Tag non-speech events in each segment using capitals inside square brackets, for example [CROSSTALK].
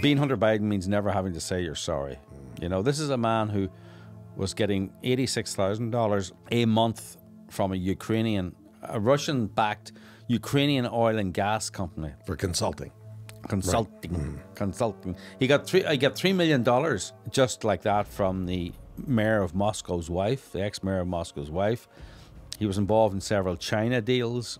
being Hunter Biden means never having to say you're sorry. You know, this is a man who was getting $86,000 a month from a Ukrainian, a Russian backed Ukrainian oil and gas company. For consulting. Consulting. Mm. Consulting. He got three I got three million dollars just like that from the mayor of Moscow's wife, the ex mayor of Moscow's wife. He was involved in several China deals.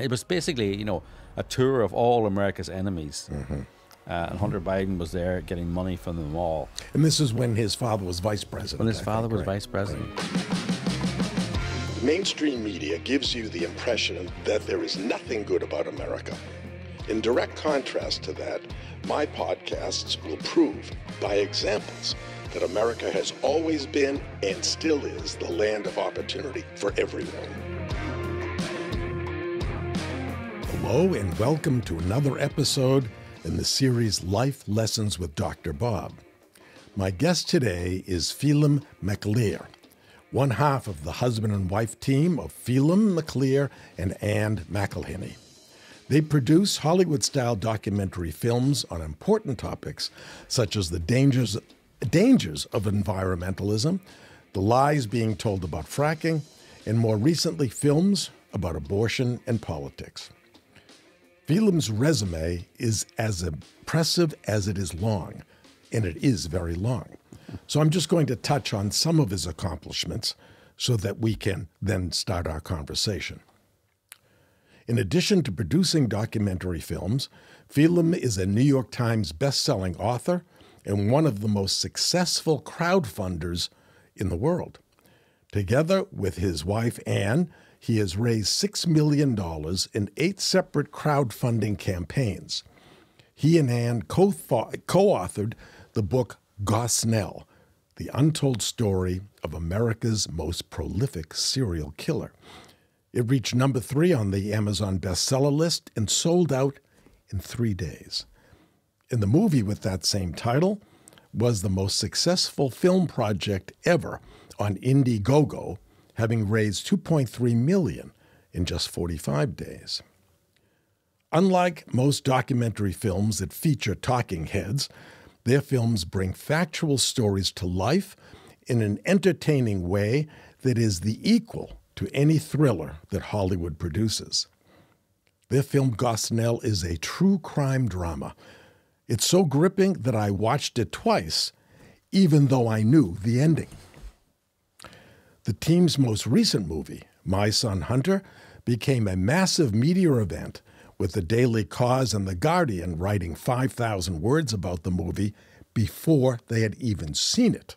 It was basically, you know, a tour of all America's enemies. Mm-hmm. Uh, and Hunter Biden was there getting money from them all. And this is when his father was vice president. When his I father think, was right? vice president. Mainstream media gives you the impression that there is nothing good about America. In direct contrast to that, my podcasts will prove by examples that America has always been and still is the land of opportunity for everyone. Hello, and welcome to another episode in the series Life Lessons with Dr. Bob. My guest today is Phelim McAleer, one half of the husband and wife team of Phelim McAleer and Ann McElhinney. They produce Hollywood style documentary films on important topics such as the dangers, dangers of environmentalism, the lies being told about fracking, and more recently, films about abortion and politics. Phelim's resume is as impressive as it is long, and it is very long. So I'm just going to touch on some of his accomplishments so that we can then start our conversation. In addition to producing documentary films, Phelim is a New York Times best-selling author and one of the most successful crowdfunders in the world. Together with his wife Ann, he has raised $6 million in eight separate crowdfunding campaigns. He and Ann co authored the book Gosnell, The Untold Story of America's Most Prolific Serial Killer. It reached number three on the Amazon bestseller list and sold out in three days. In the movie with that same title was the most successful film project ever on Indiegogo, having raised 2.3 million in just 45 days. Unlike most documentary films that feature talking heads, their films bring factual stories to life in an entertaining way that is the equal to any thriller that Hollywood produces. Their film Gosnell is a true crime drama. It's so gripping that I watched it twice, even though I knew the ending. The team's most recent movie, My Son Hunter, became a massive media event, with the Daily Kos and The Guardian writing 5,000 words about the movie before they had even seen it.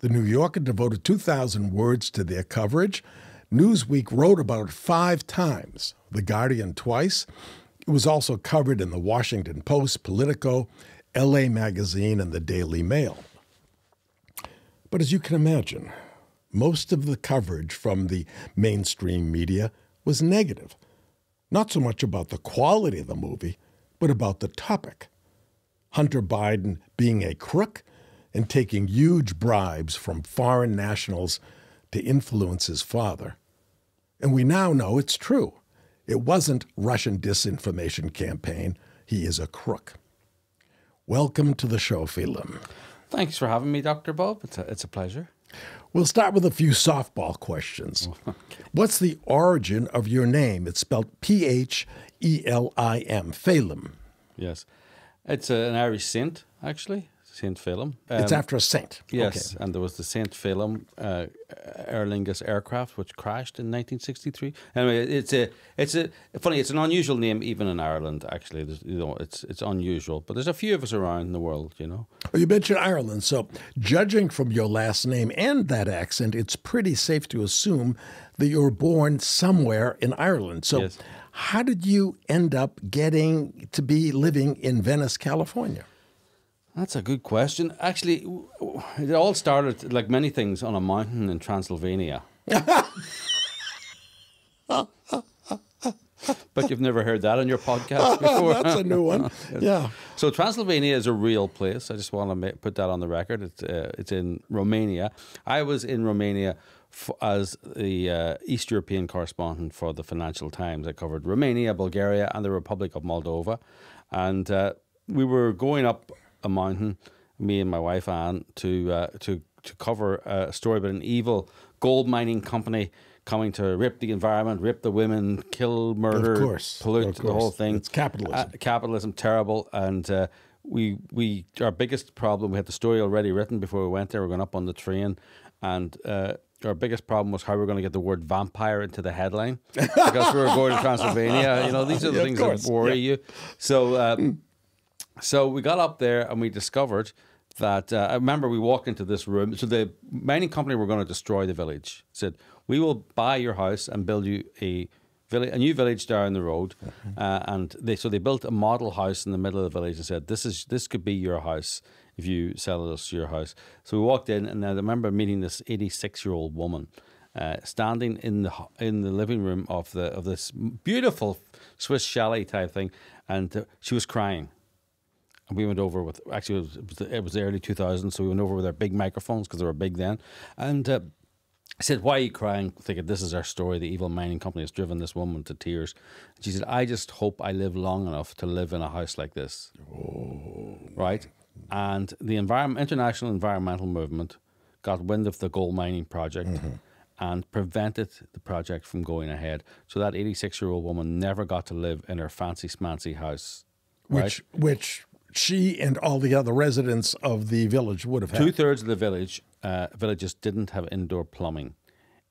The New Yorker devoted 2,000 words to their coverage. Newsweek wrote about it five times, The Guardian twice. It was also covered in the Washington Post, Politico, LA Magazine, and the Daily Mail. But as you can imagine, most of the coverage from the mainstream media was negative. Not so much about the quality of the movie, but about the topic. Hunter Biden being a crook and taking huge bribes from foreign nationals to influence his father. And we now know it's true. It wasn't Russian disinformation campaign. He is a crook. Welcome to the show, Phelim. Thanks for having me, Dr. Bob. It's a, it's a pleasure. We'll start with a few softball questions. [LAUGHS] What's the origin of your name? It's spelled P H E L I M, Phelim. Yes. It's an Irish saint, actually, Saint Phelim. it's Um, after a saint. Yes, and there was the Saint Phelim uh, Aer Lingus aircraft which crashed in 1963. Anyway, it's a it's a funny. It's an unusual name even in Ireland. Actually, There's, you know, it's it's unusual. But there's a few of us around in the world. You know. Well, you mentioned Ireland, so judging from your last name and that accent, it's pretty safe to assume that you were born somewhere in Ireland. So, Yes. how did you end up getting to be living in Venice, California? That's a good question. Actually, it all started like many things on a mountain in Transylvania. [LAUGHS] [LAUGHS] but you've never heard that on your podcast before. [LAUGHS] That's a new one. [LAUGHS] Yeah. So Transylvania is a real place. I just want to ma- put that on the record. It's uh, it's in Romania. I was in Romania f- as the uh, East European correspondent for the Financial Times. I covered Romania, Bulgaria, and the Republic of Moldova. And uh, we were going up a mountain, me and my wife Ann, to uh, to to cover a story about an evil gold mining company coming to rip the environment, rip the women, kill, murder, course, pollute of the whole thing. It's capitalism. Uh, capitalism, terrible, and. Uh, we, we our biggest problem. We had the story already written before we went there. We're going up on the train, and uh, our biggest problem was how we are going to get the word vampire into the headline [LAUGHS] because we were going to Transylvania. You know, these are the Yeah, things that worry Yeah. you. So, uh, so we got up there and we discovered that. Uh, I remember we walked into this room. So the mining company were going to destroy the village. Said we will buy your house and build you a village, a new village down the road. Uh, and they so they built a model house in the middle of the village and said this is this could be your house if you sell us your house. So we walked in and I remember meeting this 86 year old woman. Uh, standing in the in the living room of the of this beautiful Swiss chalet type thing, and uh, she was crying. And we went over with actually it was, it was, the, it was the early 2000s, so we went over with our big microphones because they were big then. And uh, I said, "Why are you crying?" Thinking this is our story. The evil mining company has driven this woman to tears. And she said, "I just hope I live long enough to live in a house like this." Oh. Right, and the environment, international environmental movement got wind of the gold mining project. Mm-hmm. And prevented the project from going ahead. So that 86 year old woman never got to live in her fancy smancy house. right? which which she and all the other residents of the village would have had. Two thirds of the village uh, villages didn't have indoor plumbing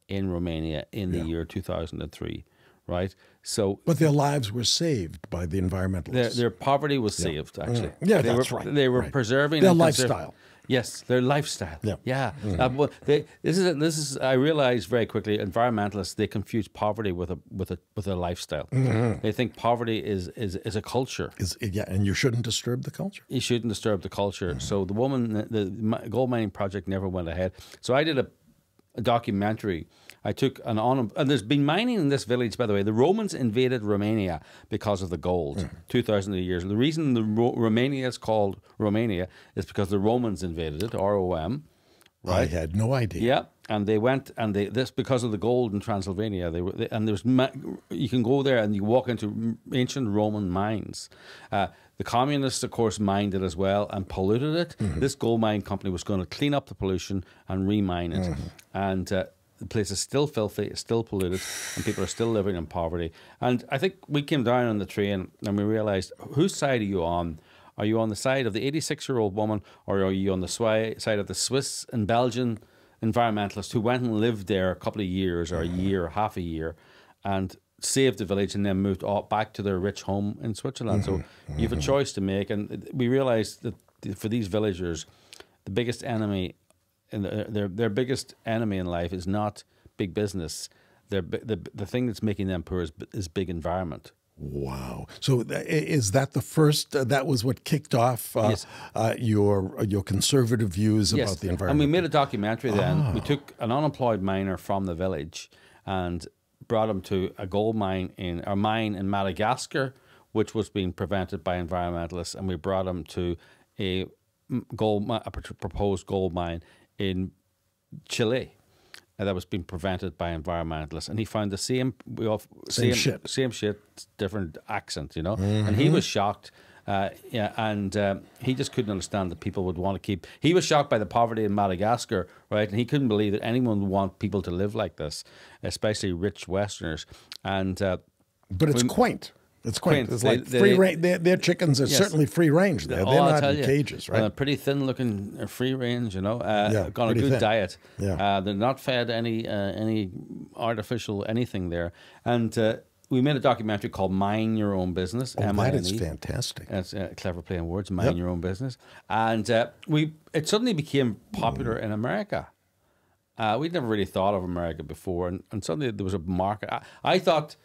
in Romania in the year 2003, right? So but their lives were saved by the environmentalists. their, their poverty was saved, actually. Yeah, they that's were, right, They were right. preserving Their lifestyle. Yes, their lifestyle. Yeah. yeah. Uh, well, they, this is this is. I realized very quickly. Environmentalists they confuse poverty with a with a with a lifestyle. Mm-hmm. They think poverty is is is a culture. Is, yeah, and you shouldn't disturb the culture. you shouldn't disturb the culture. So the woman, the, the gold mining project never went ahead. So I did a, a documentary. I took an on, and there's been mining in this village, by the way. The Romans invaded Romania because of the gold, two thousand years. The reason the Ro- Romania is called Romania is because the Romans invaded it, R O M. I had no idea. Yeah, and they went and they this because of the gold in Transylvania. They were they, and there's you can go there and you walk into ancient Roman mines. Uh, the communists, of course, mined it as well and polluted it. This gold mine company was going to clean up the pollution and remine it, and. Uh, the place is still filthy, it's still polluted, and people are still living in poverty. And I think we came down on the train and we realized whose side are you on? Are you on the side of the 86 year old woman, or are you on the side of the Swiss and Belgian environmentalists who went and lived there a couple of years, or a year, half a year, and saved the village and then moved back to their rich home in Switzerland? So you have a choice to make. And we realized that for these villagers, the biggest enemy, the, their, their biggest enemy in life is not big business. Their, the, the thing that's making them poor is, is big environment. Wow. So is that the first? Uh, that was what kicked off uh, Yes. uh, your your conservative views about the environment. And we made a documentary then. We took an unemployed miner from the village and brought him to a gold mine in a mine in Madagascar, which was being prevented by environmentalists, and we brought him to a gold a proposed gold mine in Chile. That was being prevented by environmentalists, and he found the same we all, Same shit. same shit, different accent, you know. And he was shocked. Uh, yeah, and um, he just couldn't understand that people would want to keep. He was shocked by the poverty in Madagascar, right? And he couldn't believe that anyone would want people to live like this, especially rich Westerners. And uh, but it's we- quite. It's quite. Quaint. It's like they- free range. Their, their chickens are Yes. certainly free range. There, oh, they're I'll not in you, cages, right? Uh, pretty thin looking, uh, free range, you know. Uh, Yeah, got a good thin. diet. Yeah. Uh, they're not fed any uh, any artificial anything there. And uh, we made a documentary called "Mine Your Own Business." oh, that is M-I-N-E. fantastic. That's a clever play on words. Mind Yep. your own business, and uh, we it suddenly became popular in America. Uh, we'd never really thought of America before, and, and suddenly there was a market. I, I thought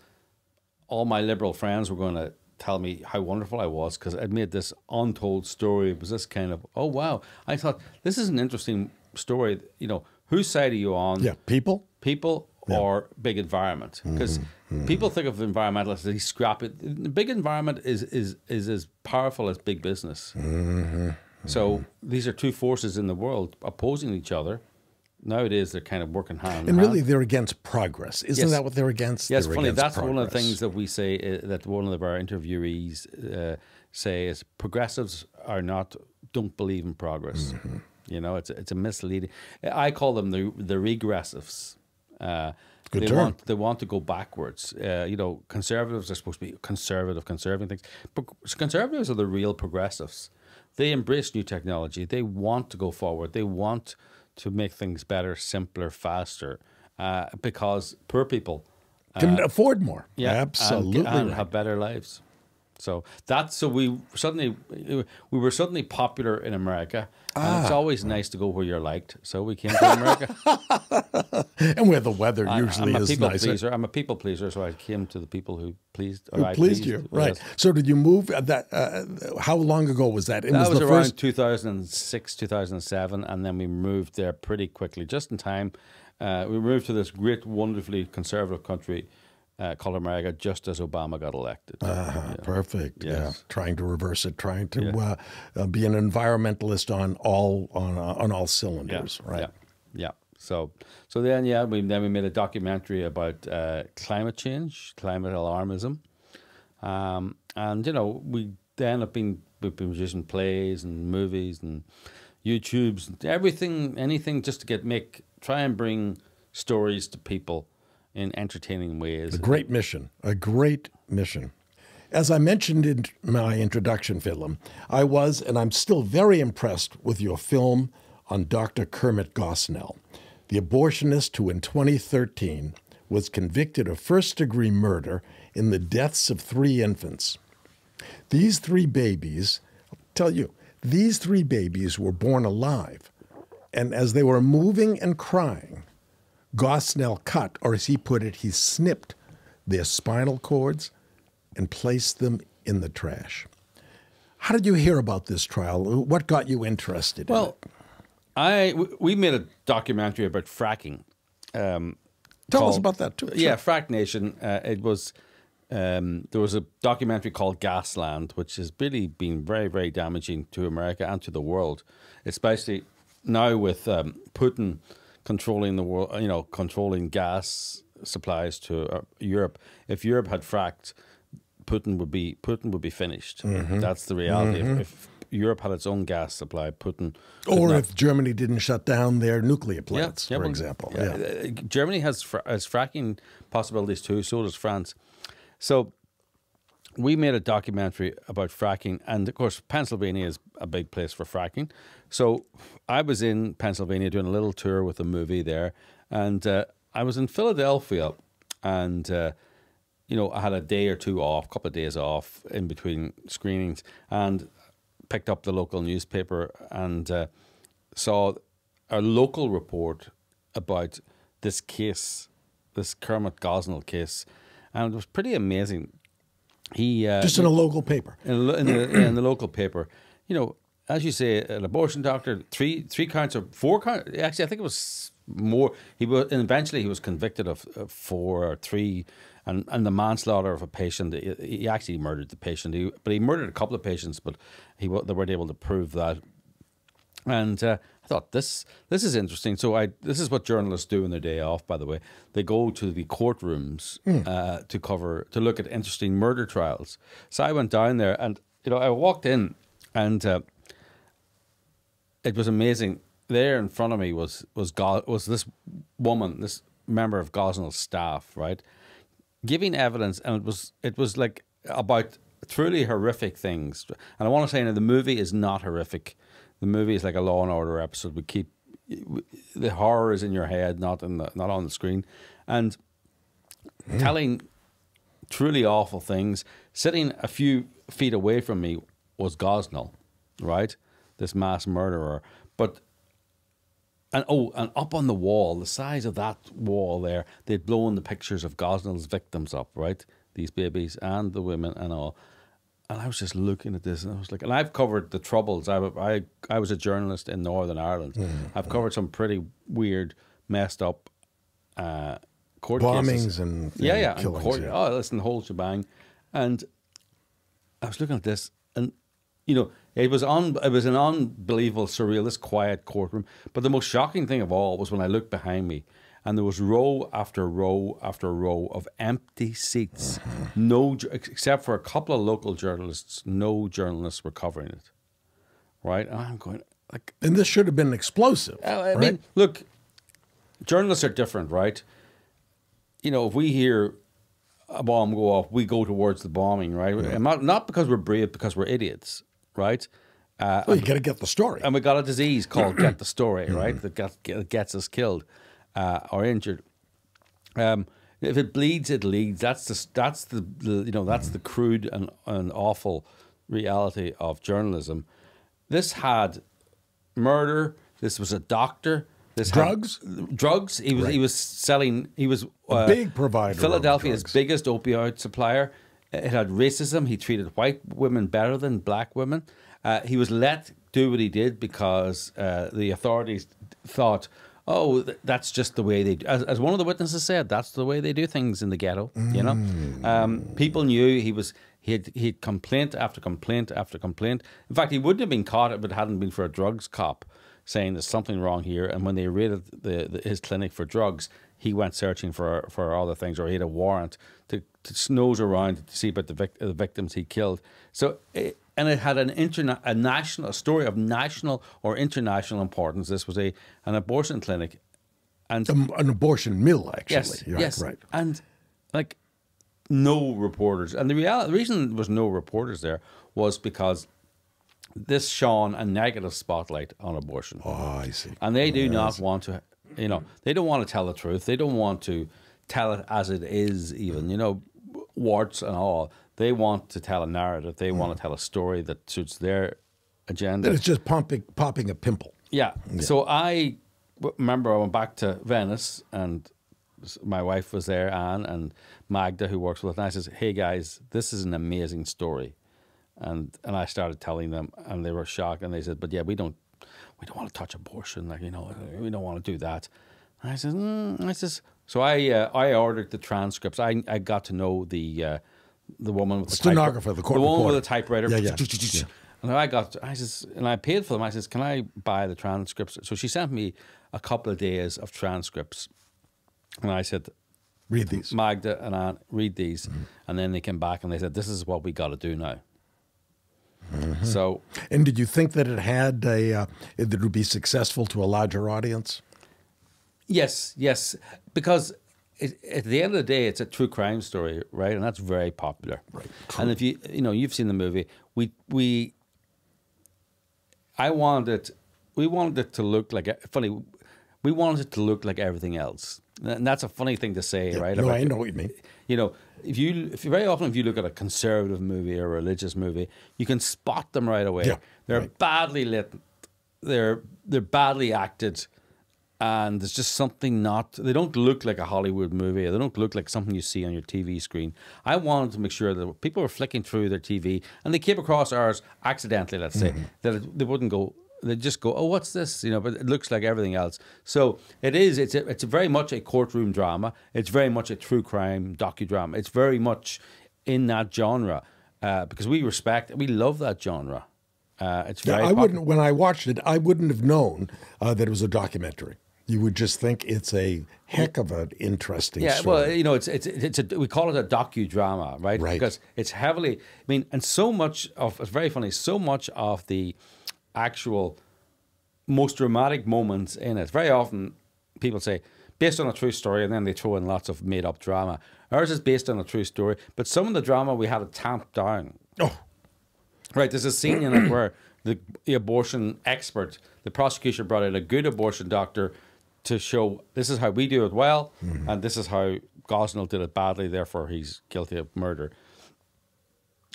all my liberal friends were going to tell me how wonderful I was because I'd made this untold story. It was this kind of oh wow. I thought this is an interesting story. You know, whose side are you on? Yeah, people. people or big environment mm-hmm, because mm-hmm. people think of environmentalists as scrap it the big environment is is is as powerful as big business mm-hmm, so these are two forces in the world opposing each other Nowadays, they're kind of working hand And hand. really, they're against progress. Isn't Yes. that what they're against? Yes, They're funny. against That's one of the things that we say uh, that one of our interviewees uh, say is progressives are not don't believe in progress. Mm-hmm. You know, it's a, it's a misleading. I call them the the regressives. Uh, Good they term. want they want to go backwards. Uh, you know, conservatives are supposed to be conservative, conserving things. But conservatives are the real progressives. They embrace new technology. They want to go forward. They want to make things better, simpler, faster. Uh, because poor people Can afford more. yeah, and- Absolutely. and, right. have better lives. So that's so we suddenly we were suddenly popular in America, and Ah. it's always nice to go where you're liked. So we came to America. [LAUGHS] and where the weather I- usually I'm a is people nicer. pleaser. I'm a people pleaser, so I came to the people who pleased. Or Who I pleased you, right? yes. So did you move? uh, That uh, how long ago was that? It That was, the around first. 2006, 2007, and then we moved there pretty quickly, just in time. Uh, we moved to this great, wonderfully conservative country uh, just as Obama got elected. Uh-huh, Perfect. Yeah, trying to reverse it, trying to Yeah. uh, uh, be an environmentalist on all on uh, on all yeah, cylinders, right? Yeah, yeah. So, so then, yeah, we then we made a documentary about uh, climate change, climate alarmism, um, and you know we then have been we've been producing plays and movies and YouTubes and everything, anything just to get make try and bring stories to people in entertaining ways. A great mission. A great mission. As I mentioned in my introduction, Phelim, I was and I'm still very impressed with your film on Dr. Kermit Gosnell, the abortionist who in 2013 was convicted of first degree murder in the deaths of three infants. These three babies, I'll tell you, these three babies were born alive. And as they were moving and crying, Gosnell cut, or as he put it, he snipped their spinal cords and placed them in the trash. How did you hear about this trial? What got you interested in well, it? I we made a documentary about fracking. Um, Tell us about that too. Yeah, FrackNation. Uh, it was um, there was a documentary called Gasland, which has really been very, very damaging to America and to the world, especially now with um, Putin controlling the world. You know, controlling gas supplies to uh, Europe. If Europe had fracked, Putin would be Putin would be finished. Mm-hmm. That's the reality. If, if Europe had its own gas supply, Putin. Or not- if Germany didn't shut down their nuclear plants, yeah, yeah, for example. yeah. Uh, Germany has fra- has fracking possibilities too. So does France. So we made a documentary about fracking, and of course, Pennsylvania is a big place for fracking. So I was in Pennsylvania doing a little tour with a movie there, and uh, I was in Philadelphia, and uh, you know I had a day or two off, a couple of days off in between screenings, and picked up the local newspaper and uh, saw a local report about this case, this Kermit Gosnell case, and it was pretty amazing. He uh, Just in a local paper. in, the- in the in the local paper, you know, as you say, an abortion doctor, three three counts of four counts. Actually, I think it was more. He was and eventually he was convicted of, of four or three, and, and the manslaughter of a patient. He, he actually murdered the patient, he, but he murdered a couple of patients, but he they weren't able to prove that. And uh, I thought this this is interesting. So I this is what journalists do in their day off. By the way, they go to the courtrooms uh, to cover to look at interesting murder trials. So I went down there, and you know I walked in, and uh, it was amazing. There in front of me was was Go- was this woman, this member of Gosnell's staff, right, giving evidence, and it was it was like about truly horrific things. And I want to say, now the movie is not horrific. The movie is like a Law and Order episode. We keep the horror is in your head, not in the not on the screen, and hmm. telling truly awful things. Sitting a few feet away from me was Gosnell, right? This mass murderer. But and oh, and up on the wall, the size of that wall there, they'd blown the pictures of Gosnell's victims up, right? These babies and the women and all. And I was just looking at this, and I was like, and I've covered the troubles. I I, I was a journalist in Northern Ireland. I've covered some pretty weird, messed up uh, court Bombings cases. and, yeah, yeah, and court, yeah. oh, listen, the whole shebang. And I was looking at this, and you know, It was on. It was an unbelievable, surreal, this quiet courtroom. But the most shocking thing of all was when I looked behind me, and there was row after row after row of empty seats. No, except for a couple of local journalists. No journalists were covering it. Right, and I'm going like And this should have been explosive. I right? mean, look, journalists are different, right? You know, if we hear a bomb go off, we go towards the bombing, right? And not, not because we're brave, because we're idiots, right? Uh, well, you got to get the story. and we got a disease called [CLEARS THROAT] get the story, right? That got, get, gets us killed uh, or injured. Um, if it bleeds, it leads. That's the that's the, the you know that's the crude and, and awful reality of journalism. This had murder. This was a doctor. This had Drugs? drugs. He was he was selling. He was uh, big provider Philadelphia's drugs. biggest opioid supplier. It had racism. He treated white women better than black women. Uh, he was let do what he did because uh, the authorities thought, oh, that's just the way they do. As, as one of the witnesses said, that's the way they do things in the ghetto. You know, um, people knew he was. He had, he had complaint after complaint after complaint. In fact, he wouldn't have been caught if it hadn't been for a drugs cop saying there's something wrong here. And when they raided the, the, his clinic for drugs, he went searching for for other things, or he had a warrant to, to nose around to see about the, vic- the victims he killed. So, it, and it had an interna- a national a story of national or international importance. This was a an abortion clinic, and Um, an abortion mill, actually. yes, Right, yes, Right. and like no reporters. And the reality, the reason there was no reporters there was because this shone a negative spotlight on abortion. Oh, I see. And they do not want to, you know, they don't want to tell the truth. They don't want to tell it as it is, even, you know, warts and all. They want to tell a narrative. They want to tell a story that suits their agenda. It's just pumping, popping a pimple. Yeah. So I remember I went back to Venice and my wife was there, Ann and Magda, who works with us. And I says, "Hey guys, this is an amazing story," and and I started telling them, and they were shocked, and they said, "But yeah, we don't, we don't want to touch abortion, like you know, we don't want to do that." And I says, mm, "I says." So I uh, I ordered the transcripts. I I got to know the uh, the woman with the Stenographer, the court the woman with the typewriter. Yeah, yeah, yeah. [LAUGHS] And I got, I says, and I paid for them. I says, can I buy the transcripts? So she sent me a couple of days of transcripts, and I said, Read these. Magda and I read these, and then they came back and they said, this is what we got to do now. So And did you think that it had a uh, that it would be successful to a larger audience? Yes, yes, because. It, at the end of the day, it's a true crime story, right? And that's very popular. Right. And if you, you know, you've seen the movie. We we. I wanted, we wanted it to look like funny. We wanted it to look like everything else, and that's a funny thing to say, right? No, about- I know what you mean. you know, if you if very often if you look at a conservative movie or a religious movie, you can spot them right away. Yeah, they're right. badly lit, they're they're badly acted, and there's just something not. They don't look like a Hollywood movie. They don't look like something you see on your TV screen. I wanted to make sure that people were flicking through their TV and they came across ours accidentally. Let's say Mm-hmm. that they wouldn't go. They just go, oh, what's this? You know, but it looks like everything else. So it is. It's a, it's a very much a courtroom drama. It's very much a true crime docudrama. It's very much in that genre uh, because we respect, we love that genre. Uh, it's Yeah. I popular. wouldn't. When I watched it, I wouldn't have known uh, that it was a documentary. You would just think it's a heck of an interesting Yeah, story. well, you know, it's it's it's a we call it a docudrama, right? Right. Because it's heavily. I mean, and so much of it's very funny. So much of the actual most dramatic moments in it. Very often, people say based on a true story, and then they throw in lots of made up drama. Ours is based on a true story, but some of the drama we had to tamp down. oh, Right, there's a scene in it where the, the abortion expert, the prosecution brought in a good abortion doctor to show this is how we do it well, and this is how Gosnell did it badly, therefore he's guilty of murder.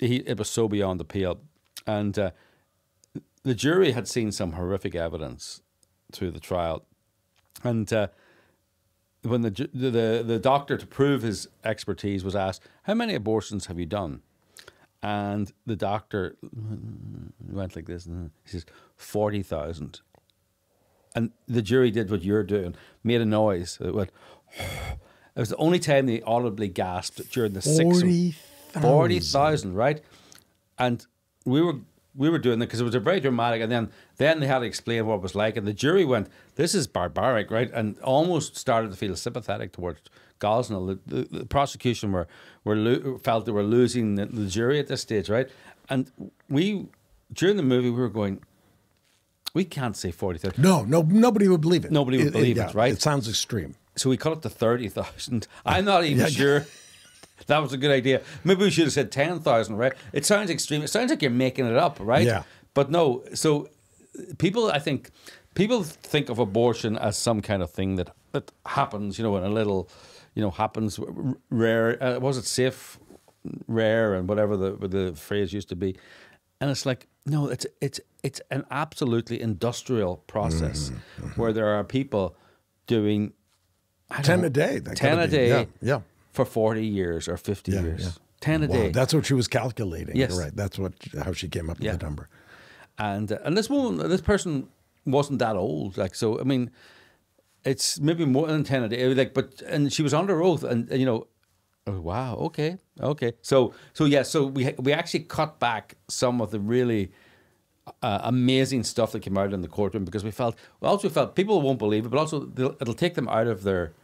He, it was so beyond the pale. And uh, the jury had seen some horrific evidence through the trial. And uh, when the, the, the, the doctor, to prove his expertise, was asked, How many abortions have you done? And the doctor went like this, and he says, 40,000. And the jury did what you're doing, made a noise. It went, [SIGHS] it was the only time they audibly gasped during the six. 40,000. 40,000, right? And we were we were doing it because it was a very dramatic, and then then they had to explain what it was like, and the jury went, "This is barbaric," right, and almost started to feel sympathetic towards Gosnell. The, the, the prosecution were were felt they were losing the, the jury at this stage, right, and we during the movie we were going, we can't say forty thousand. No, no, nobody would believe it. Nobody would believe it, right? It sounds extreme. So we cut it to thirty thousand. [LAUGHS] I'm not even sure. [LAUGHS] That was a good idea. Maybe we should have said ten thousand, right? It sounds extreme. It sounds like you're making it up, right? Yeah. But no. So people, I think, people think of abortion as some kind of thing that that happens, you know, in a little, you know, happens rare. Uh, was it safe, rare, and whatever the the phrase used to be, and it's like no, it's it's it's an absolutely industrial process where there are people doing Ten know, a day. ten a be- day, Yeah. yeah. for forty years or fifty Yeah, years, yeah. ten a Wow, day. That's what she was calculating. Yes. Right. That's what how she came up with the number. and uh, and this woman, this person wasn't that old. Like so, I mean, it's maybe more than ten a day. Like, but and she was under oath, and you know, oh, wow, okay, okay. So so yeah, so we we actually cut back some of the really. Uh, amazing stuff that came out in the courtroom because we felt, we also we felt people won't believe it, but also it'll take them out of their,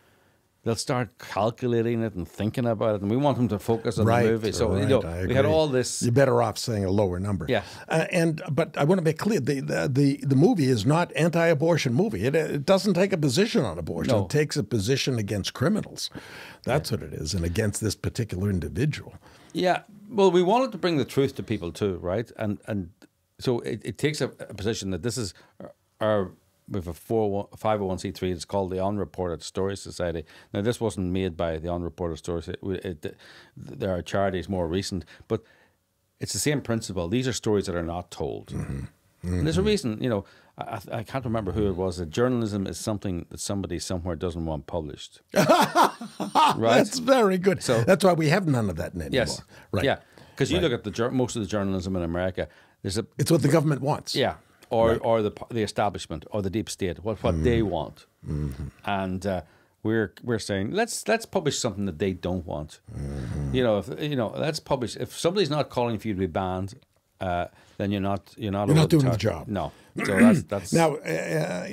they'll start calculating it and thinking about it, and we want them to focus on right. the movie. So you know, we had all this. You're better off saying a lower number. Yeah. Uh, and but I want to make clear the the the, the movie is not anti-abortion movie. It, it doesn't take a position on abortion. No. It takes a position against criminals. That's what it is, and against this particular individual. Yeah, well, we wanted to bring the truth to people too, right? And and so it, it takes a, a position that this is our we have a 501c3 it's called the unreported story society now this wasn't made by the unreported story Society. it, it, there are charities more recent but it's the same principle these are stories that are not told mm-hmm. and there's a mm-hmm. reason you know I, I can't remember who it was that journalism is something that somebody somewhere doesn't want published [LAUGHS] right That's very good. So- that's why we have none of that anymore. yes Right. yeah because you Right. look at the most of the journalism in america there's a It's what the government wants. yeah, or or the the establishment or the deep state, what what they want, and uh, we're we're saying let's let's publish something that they don't want. You know, if you know, let's publish. If somebody's not calling for you to be banned, uh, then you're not you're not You're not doing the top. job. No, so that's [CLEARS THROAT] that's Now, uh,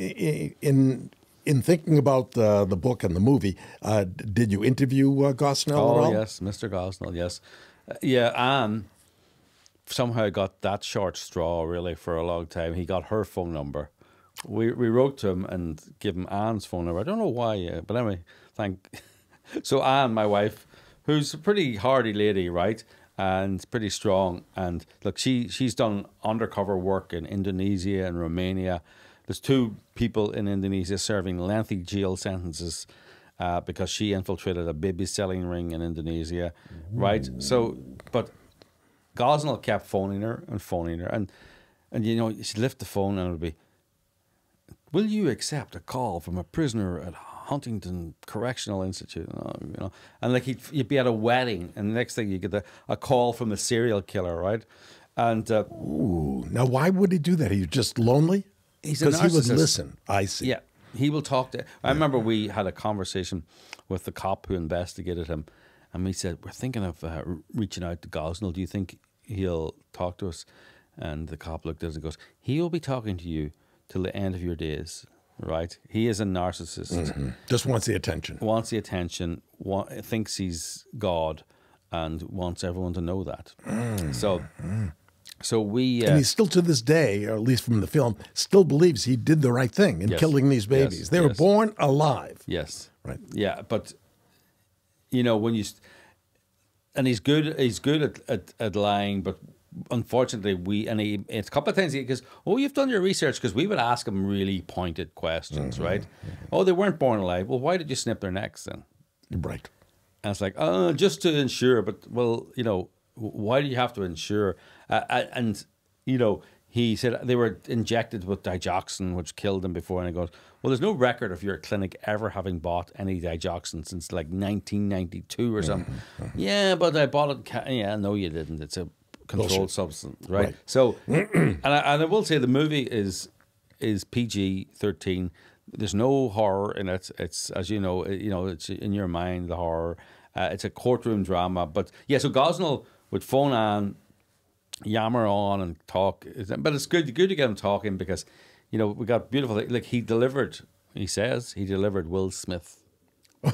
in in thinking about uh, the book and the movie, uh, did you interview uh, Gosnell at Oh all? yes, Mr. Gosnell. Yes, uh, yeah. Ann somehow got that short straw really for a long time. He got her phone number. We we wrote to him and give him Ann's phone number. I don't know why, uh, but anyway, thank. [LAUGHS] so Anne, my wife, who's a pretty hardy lady, right, and pretty strong, and look, she she's done undercover work in Indonesia and Romania. There's two people in Indonesia serving lengthy jail sentences uh, because she infiltrated a baby selling ring in Indonesia, right? So, but Gosnell kept phoning her and phoning her, and and you know she'd lift the phone and it would be, "Will you accept a call from a prisoner at Huntingdon Correctional Institute?" You know, and like he'd, you'd be at a wedding, and the next thing you get a, a call from a serial killer, right? And uh, Ooh. Now, why would he do that? He's just lonely. Because he would listen. I see. Yeah, he will talk to. I remember we had a conversation with the cop who investigated him, and we said we're thinking of uh, reaching out to Gosnell. Do you think he'll talk to us? And the cop looked at us and goes, "He will be talking to you till the end of your days." Right? He is a narcissist. Just wants the attention. Wants the attention. Thinks he's God, and wants everyone to know that. So, so we. Uh, And he still, to this day, or at least from the film, still believes he did the right thing in Yes. killing these Yes, babies. They were born alive. Yes. Right. Yeah, but you know when you and he's good. He's good at, at, at lying, but unfortunately, we and he it's a couple of times he goes, "Oh, you've done your research," because we would ask him really pointed questions, right? Oh, they weren't born alive. Well, why did you snip their necks then? Right. And it's like, oh, just to ensure. But well, you know, why do you have to ensure? Uh, and you know, he said they were injected with digoxin, which killed them before. And he goes, well, there's no record of your clinic ever having bought any digoxin since like 1992 or something. Yeah, but I bought it. Yeah, no, you didn't. It's a controlled Bullshit. substance, right? Right. So, [CLEARS THROAT] and I, and I will say the movie is is PG thirteen. There's no horror in it. It's as you know, you know, it's in your mind the horror. Uh, it's a courtroom drama, but yeah. So Gosnell would phone on. Yammer on and talk. But it's good, good to get him talking because, you know, we got beautiful. Like he delivered. He says he delivered Will Smith. [LAUGHS]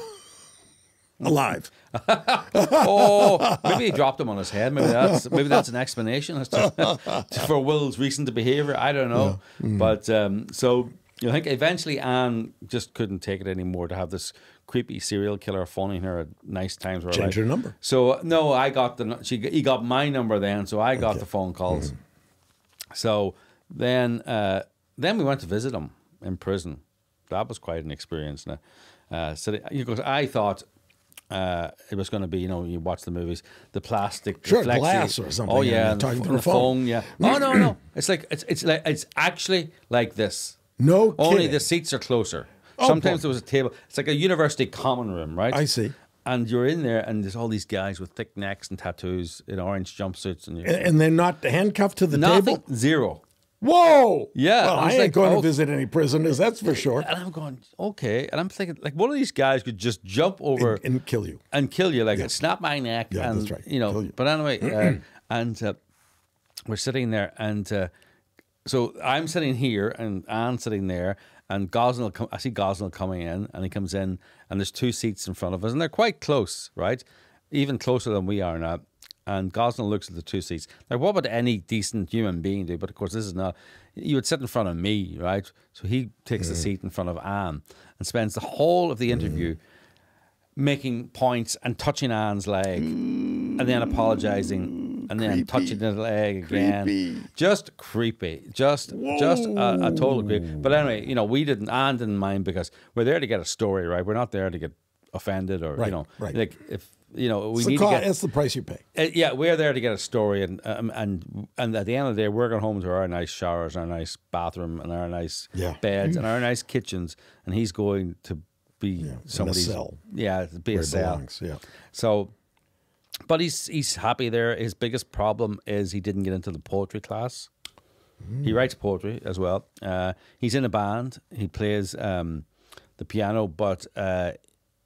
Alive. [LAUGHS] oh, maybe he dropped him on his head. Maybe that's maybe that's an explanation as to, [LAUGHS] for Will's recent behavior. I don't know, Mm. but um, so you know, I think eventually Ann just couldn't take it anymore to have this creepy serial killer phoning her at nice times. Change life. her number. So no, I got the she he got my number then, so I got the phone calls. Mm. So then uh, then we went to visit him in prison. That was quite an experience. Now, uh, so because I thought. Uh, it was going to be, you know, you watch the movies, the plastic, Sure, reflexi- glass or something, Oh yeah, and talking and the phone. yeah. Oh no, no, it's like it's it's like it's actually like this. No Only the seats are closer. Oh, Sometimes boy. there was a table. It's like a university common room, right? I see. And you're in there, and there's all these guys with thick necks and tattoos in orange jumpsuits, and And, and they're not handcuffed to the nothing, table? zero. Whoa. Yeah, Well, I I ain't like, going oh. to visit any prisoners, that's for sure. And I'm going, okay. And I'm thinking, like, one of these guys could just jump over And, and kill you. and kill you, like snap my neck. Yeah, and, that's right. You know, Kill you. but anyway, [CLEARS THROAT] uh, and uh, we're sitting there, and uh, so I'm sitting here, and Ann's sitting there, and Gosnell, come, I see Gosnell coming in, and he comes in, and there's two seats in front of us, and they're quite close, right? Even closer than we are now. And Gosnell looks at the two seats. Like, what would any decent human being do? But of course, this is not. You would sit in front of me, right? So he takes the mm. seat in front of Anne and spends the whole of the interview mm. making points and touching Ann's leg and then apologizing and then touching the leg again. Creepy. Just creepy. Just just a, a total creep. But anyway, you know, we didn't and didn't mind because we're there to get a story, right? We're not there to get offended or Right, you know right. like if you know we It's the, need co- to get it's the price you pay. uh, yeah, we're there to get a story, and um, and and at the end of the day, we're going home to our nice showers, our nice bathroom, and our nice Yeah. beds, and our nice kitchens, and he's going to be in a somebody's cell. Yeah, to be Where a cell. belongs, yeah. So, but he's he's happy there. His biggest problem is he didn't get into the poetry class. He writes poetry as well. Uh, he's in a band. He plays um, the piano, but uh,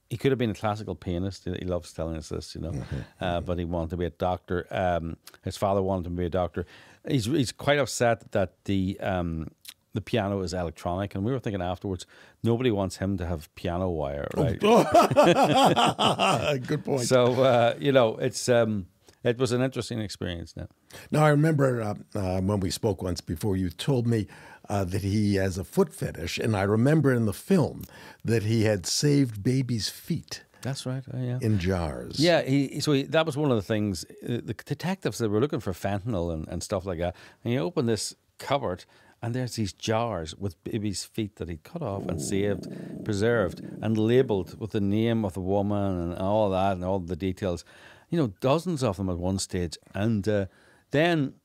he could have been a classical pianist. He loves telling us this, you know. Uh, but he wanted to be a doctor. Um, his father wanted him to be a doctor. He's he's quite upset that the um, the piano is electronic, and we were thinking afterwards, nobody wants him to have piano wire, right? [LAUGHS] Good point. So uh, you know, it's um, it was an interesting experience. Now, Now, I remember uh, uh, when we spoke once before, you told me uh, that he has a foot fetish, and I remember in the film that he had saved babies' feet that's right. Uh, yeah. in jars. Yeah, he, so he, that was one of the things. uh, The detectives they were looking for fentanyl and, and stuff like that, and he opened this cupboard, and there's these jars with baby's feet that he'd cut off and saved, preserved, and labelled with the name of the woman and all that and all the details. You know, dozens of them at one stage, and uh, then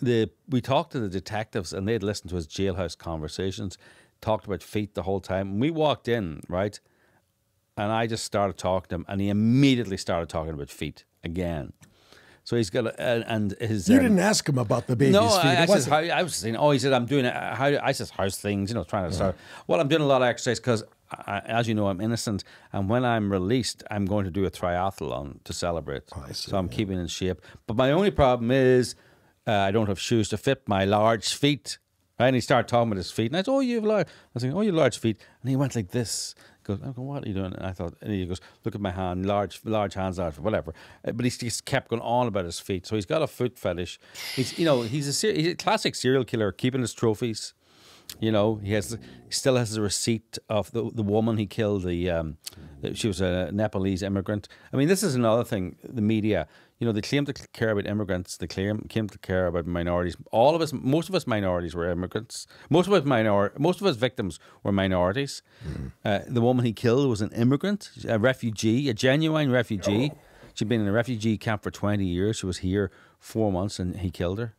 the we talked to the detectives, and they'd listened to his jailhouse conversations, talked about feet the whole time. And we walked in, right? and I just started talking to him, and he immediately started talking about feet again. So he's got, a, and- his. You um, didn't ask him about the baby's no, feet. I, I, says, how, I was saying, oh, he said, I'm doing it. How, I says, how's things? You know, trying to start. Well, I'm doing a lot of exercise because, as you know, I'm innocent. And when I'm released, I'm going to do a triathlon to celebrate. Oh, I see, so I'm keeping in shape. But my only problem is uh, I don't have shoes to fit my large feet. Right? And he started talking about his feet. And I said, oh, you have large. I was saying, oh, you have large feet. And he went like this. Goes, I'm going, what are you doing? And I thought, and he goes, look at my hand, large, large hands, large, whatever. Uh, But he just kept going on about his feet. So he's got a foot fetish. He's, you know, he's a, he's a classic serial killer, keeping his trophies. You know, he has, he still has a receipt of the the woman he killed. The um, she was a Nepalese immigrant. I mean, this is another thing. The media, you know, they claim to care about immigrants. They claim claim to care about minorities. All of us, most of us minorities were immigrants. Most of us minor, most of us victims were minorities. Uh, the woman he killed was an immigrant, a refugee, a genuine refugee. She'd been in a refugee camp for twenty years. She was here four months, and he killed her.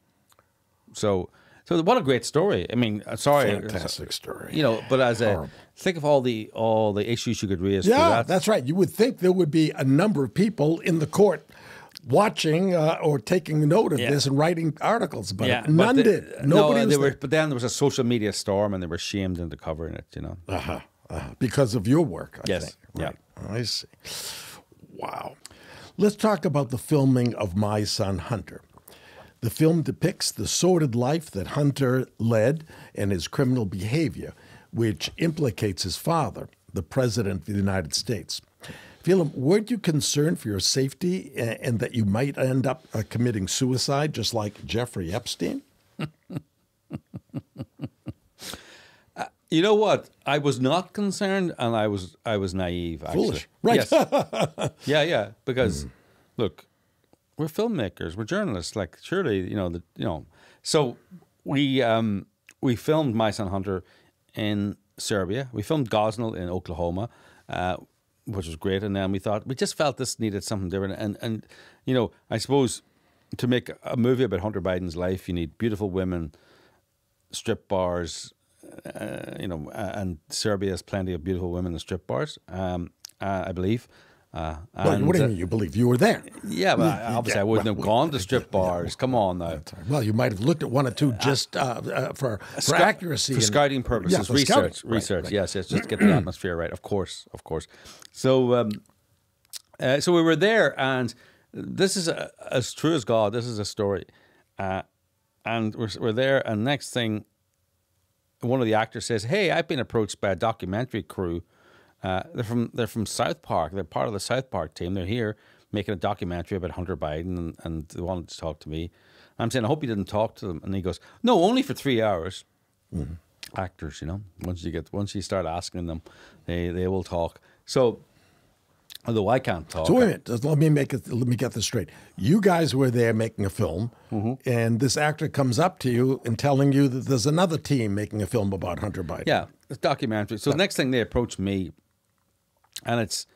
So, so what a great story. I mean, uh, sorry, Fantastic story. you know, but as a Horrible. think of all the all the issues you could raise. Yeah, that. that's right. You would think there would be a number of people in the court watching uh, or taking note of Yeah. this and writing articles about yeah. it. but None the- did. no, Nobody was were, but then there was a social media storm, and they were shamed into covering it. You know. Uh-huh, uh-huh. Because of your work, I Yes, think. yeah. Right. I see. Wow. Let's talk about the filming of My Son Hunter. The film depicts the sordid life that Hunter led and his criminal behavior, which implicates his father, the President of the United States. Phelim, weren't you concerned for your safety and that you might end up uh, committing suicide just like Jeffrey Epstein? [LAUGHS] uh, you know what? I was not concerned, and I was I was naive. Actually. Foolish, right? Yes. [LAUGHS] yeah, yeah. Because mm. look, we're filmmakers, we're journalists. Like surely, you know, the you know. So we um, we filmed My Son Hunter in Serbia. We filmed Gosnell in Oklahoma. Uh, which was great. And then we thought we just felt this needed something different. And and you know, I suppose to make a movie about Hunter Biden's life, you need beautiful women, strip bars, uh, you know, and Serbia has plenty of beautiful women in strip bars, um, uh, I believe. Uh, well, what do you uh, mean? You believe you were there? Yeah, but obviously yeah, I wouldn't well, have gone to strip bars. Yeah, Come on now. Well, you might have looked at one or two uh, just uh, uh, for, for accuracy, for and, scouting purposes, yeah, for research, scouting. research. Right, right. Yes, yes, just to get the [CLEARS THROAT] atmosphere right. Of course, of course. So, um, uh, so we were there, and this is a, as true as God. This is a story, and we're we're there, and next thing, one of the actors says, "Hey, I've been approached by a documentary crew." Uh, they're from they're from South Park. They're part of the South Park team. They're here making a documentary about Hunter Biden, and, and they wanted to talk to me. I'm saying, I hope you didn't talk to them. And he goes, No, only for three hours. Mm-hmm. Actors, you know, once you get once you start asking them, they they will talk. So Although I can't talk. So wait a minute. Let me make it. Let me get this straight. You guys were there making a film, mm-hmm. and this actor comes up to you and telling you that there's another team making a film about Hunter Biden. Yeah, it's documentary. So the next thing they approach me and it's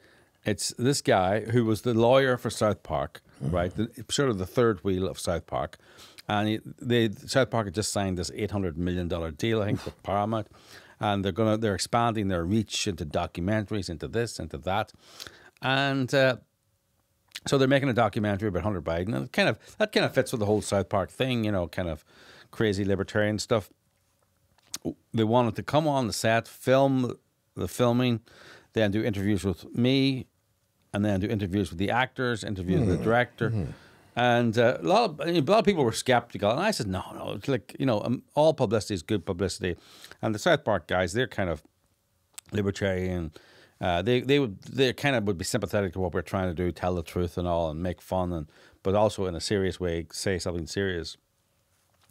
it's this guy who was the lawyer for South Park, mm-hmm. right? The, sort of the third wheel of South Park, and he, they South Park had just signed this eight hundred million dollar deal, I think, with [SIGHS] Paramount, and they're gonna they're expanding their reach into documentaries, into this, into that, and. Uh, so they're making a documentary about Hunter Biden, and it kind of that kind of fits with the whole South Park thing, you know, kind of crazy libertarian stuff. They wanted to come on the set, film the filming, then do interviews with me, and then do interviews with the actors, interviews mm-hmm. with the mm-hmm. director. Mm-hmm. And uh, a, lot of, a lot of people were skeptical. And I said, no, no, it's like, you know, um, all publicity is good publicity. And the South Park guys, they're kind of libertarian. Uh, they they would they kind of would be sympathetic to what we're trying to do, tell the truth and all, and make fun, and but also in a serious way, say something serious.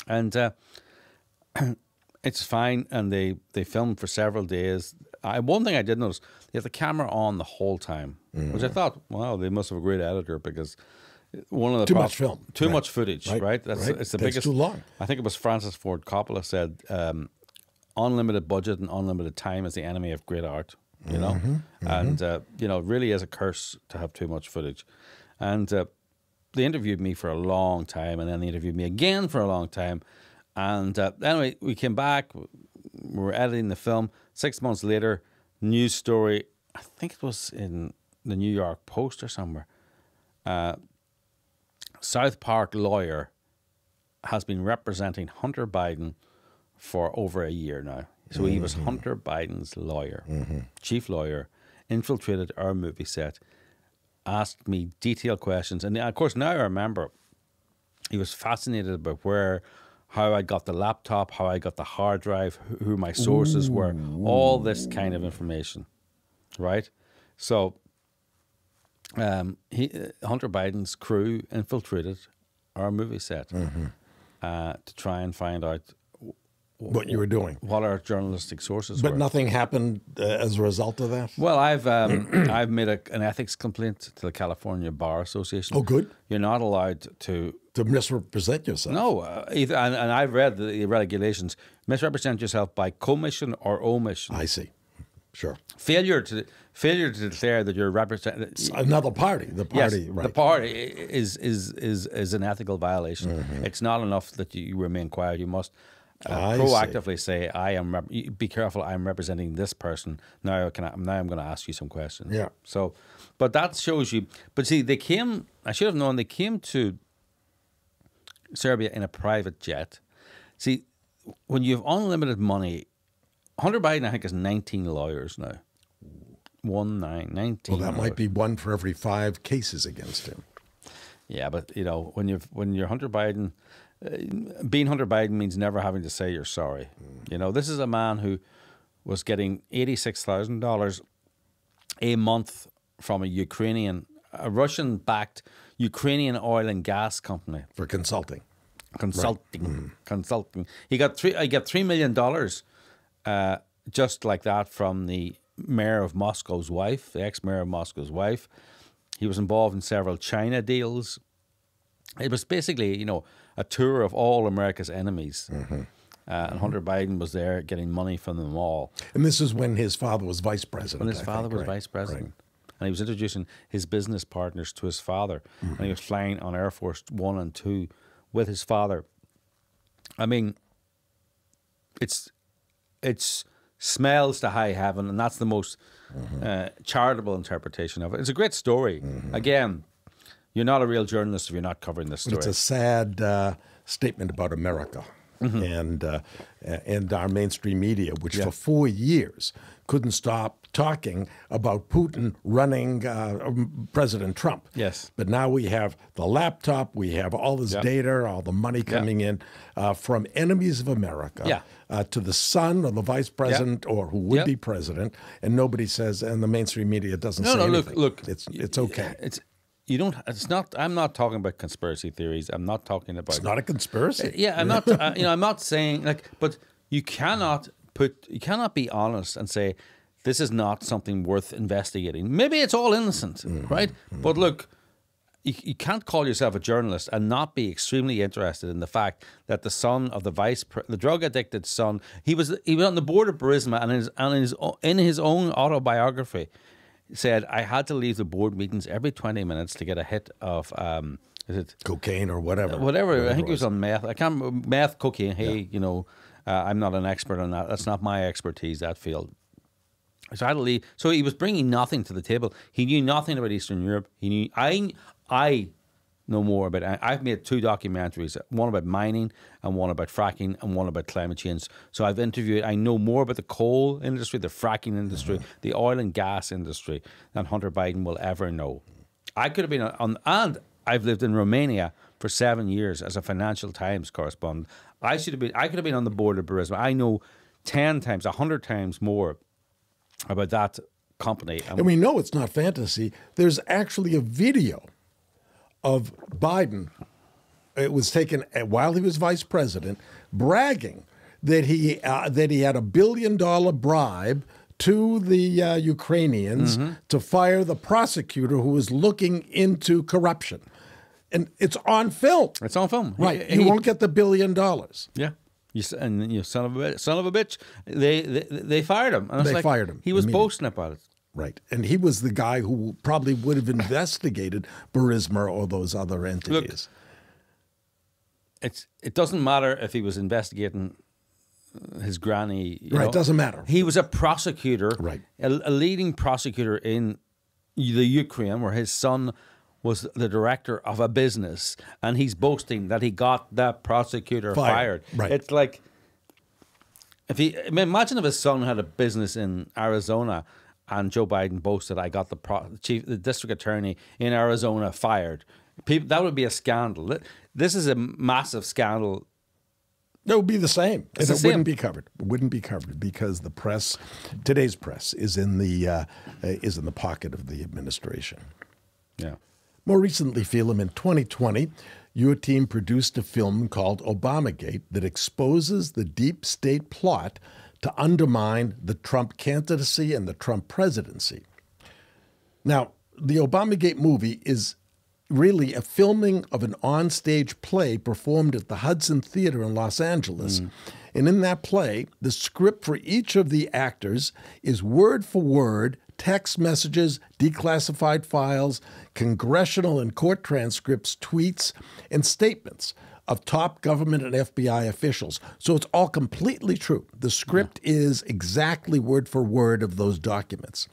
And uh, [CLEARS THROAT] it's fine. And they they filmed for several days. I, one thing I did notice, they had the camera on the whole time, mm. which I mm. thought, wow, they must have a great editor because one of the too much film, too right. much footage, right? right? That's right. it's the biggest. Too long. I think it was Francis Ford Coppola said, um, "Unlimited budget and unlimited time is the enemy of great art." You know, mm-hmm, mm-hmm. and uh, you know, really is a curse to have too much footage. And uh, they interviewed me for a long time, and then they interviewed me again for a long time. And uh, anyway, we came back. We were editing the film. Six months later, news story, I think it was in the New York Post or somewhere. Uh, South Park lawyer has been representing Hunter Biden for over a year now. So mm-hmm. he was mm-hmm. Hunter Biden's lawyer, mm-hmm. chief lawyer, infiltrated our movie set, asked me detailed questions. And of course, now I remember he was fascinated about where how I got the laptop, how I got the hard drive, who my sources Ooh. were, all this kind of information, right? So, um, he uh, Hunter Biden's crew infiltrated our movie set mm-hmm. uh, to try and find out what you were doing, what our journalistic sources but were. nothing happened uh, as a result of that. Well, I've um, [CLEARS THROAT] I've made a, an ethics complaint to the California Bar Association. Oh, good. You're not allowed to to misrepresent yourself. No, uh, either, and, and I've read the regulations. Misrepresent yourself by commission or omission. I see. Sure. Failure to failure to declare that you're representing another party. The party, yes, right. The party is is is is an ethical violation. Mm-hmm. It's not enough that you remain quiet. You must uh, proactively say, "I am. Be careful. I'm representing this person now. Can I, now I'm going to ask you some questions." Yeah. So, but that shows you. But see, they came. I should have known. They came to Serbia in a private jet. See, when you have unlimited money, Hunter Biden, I think, has 19 lawyers now. One nine, 19. Well, that lawyers. might be one for every five cases against him. Yeah, but you know when you when you're Hunter Biden, Uh, being Hunter Biden means never having to say you're sorry. Mm. You know, this is a man who was getting $86,000 a month from a Ukrainian, a Russian backed Ukrainian oil and gas company for consulting. consulting, mm. consulting. He got three. I got three million dollars, uh, just like that from the mayor of Moscow's wife, the ex-mayor of Moscow's wife. He was involved in several China deals. It was basically, you know, a tour of all America's enemies. Uh, and Hunter Biden was there getting money from them all. And this is when his father was vice president. When his I father think, was right, vice president. right. And he was introducing his business partners to his father. And he was flying on Air Force One and Two with his father. I mean, it's it's smells to high heaven, and that's the most uh, charitable interpretation of it. It's a great story. Again, you're not a real journalist if you're not covering this story. it's a sad uh, statement about America and uh, and our mainstream media, which for four years couldn't stop talking about Putin running uh, um, President Trump. Yes. But now we have the laptop, we have all this Yeah. data, all the money coming in uh, from enemies of America Yeah. uh, to the son of the vice president or who would Yeah. be president, and nobody says, and the mainstream media doesn't no, say no. Look, look. it's it's okay. It's you don't. It's not. I'm not talking about conspiracy theories. I'm not talking about. It's not a conspiracy. Yeah, I'm not. [LAUGHS] uh, you know, I'm not saying like, but you cannot put. You cannot be honest and say this is not something worth investigating. Maybe it's all innocent, right? But look. You, you can't call yourself a journalist and not be extremely interested in the fact that the son of the vice, the drug addicted son, he was he was on the board of Burisma and in his, and in his in his own autobiography said I had to leave the board meetings every twenty minutes to get a hit of um, is it Cocaine or whatever. whatever. I think it was on meth. I can't meth, cocaine. Hey, you know, uh, I'm not an expert on that. That's not my expertise. That field. So I had to leave. So he was bringing nothing to the table. He knew nothing about Eastern Europe. He knew I. I know more about. I- I've made two documentaries. One about mining and one about fracking and one about climate change. So I've interviewed. I know more about the coal industry, the fracking industry, mm-hmm. the oil and gas industry than Hunter Biden will ever know. I could have been on, and I've lived in Romania for seven years as a Financial Times correspondent. I should have been. I could have been on the board of Burisma. I know ten times, a hundred times more about that company. And And we know it's not fantasy. There's actually a video of Biden. It was taken while he was vice president, bragging that he uh, that he had a billion dollar bribe to the uh, Ukrainians Mm-hmm. to fire the prosecutor who was looking into corruption, and it's on film. it's on film, Right, He- you he- won't get the billion dollars. Yeah. You, and you son of a bitch, son of a bitch, they they, they fired him. And They like, fired him He was boasting about it. Right, and he was the guy who probably would have investigated Burisma or those other entities. It's it doesn't matter if he was investigating uh, his granny. you Right, know. doesn't matter. He was a prosecutor, Right. A, a leading prosecutor in the Ukraine, where his son was the director of a business, and he's boasting that he got that prosecutor Fired, fired. right. It's like if he imagine if his son had a business in Arizona. And Joe Biden boasted, "I got the pro- chief, the district attorney in Arizona fired." People, that would be a scandal. This is a massive scandal It would be the same. It's and it wouldn't be covered. It wouldn't be covered because the press, today's press, is in the uh, uh, is in the pocket of the administration. Yeah. More recently, Phelim, in 2020, your team produced a film called Obamagate that exposes the deep state plot to undermine the Trump candidacy and the Trump presidency. Now, the Obamagate movie is really a filming of an onstage play performed at the Hudson Theater in Los Angeles. Mm. And in that play, the script for each of the actors is word for word text messages, declassified files, congressional and court transcripts, tweets, and statements of top government and FBI officials. So it's all completely true. The script is exactly word for word of those documents.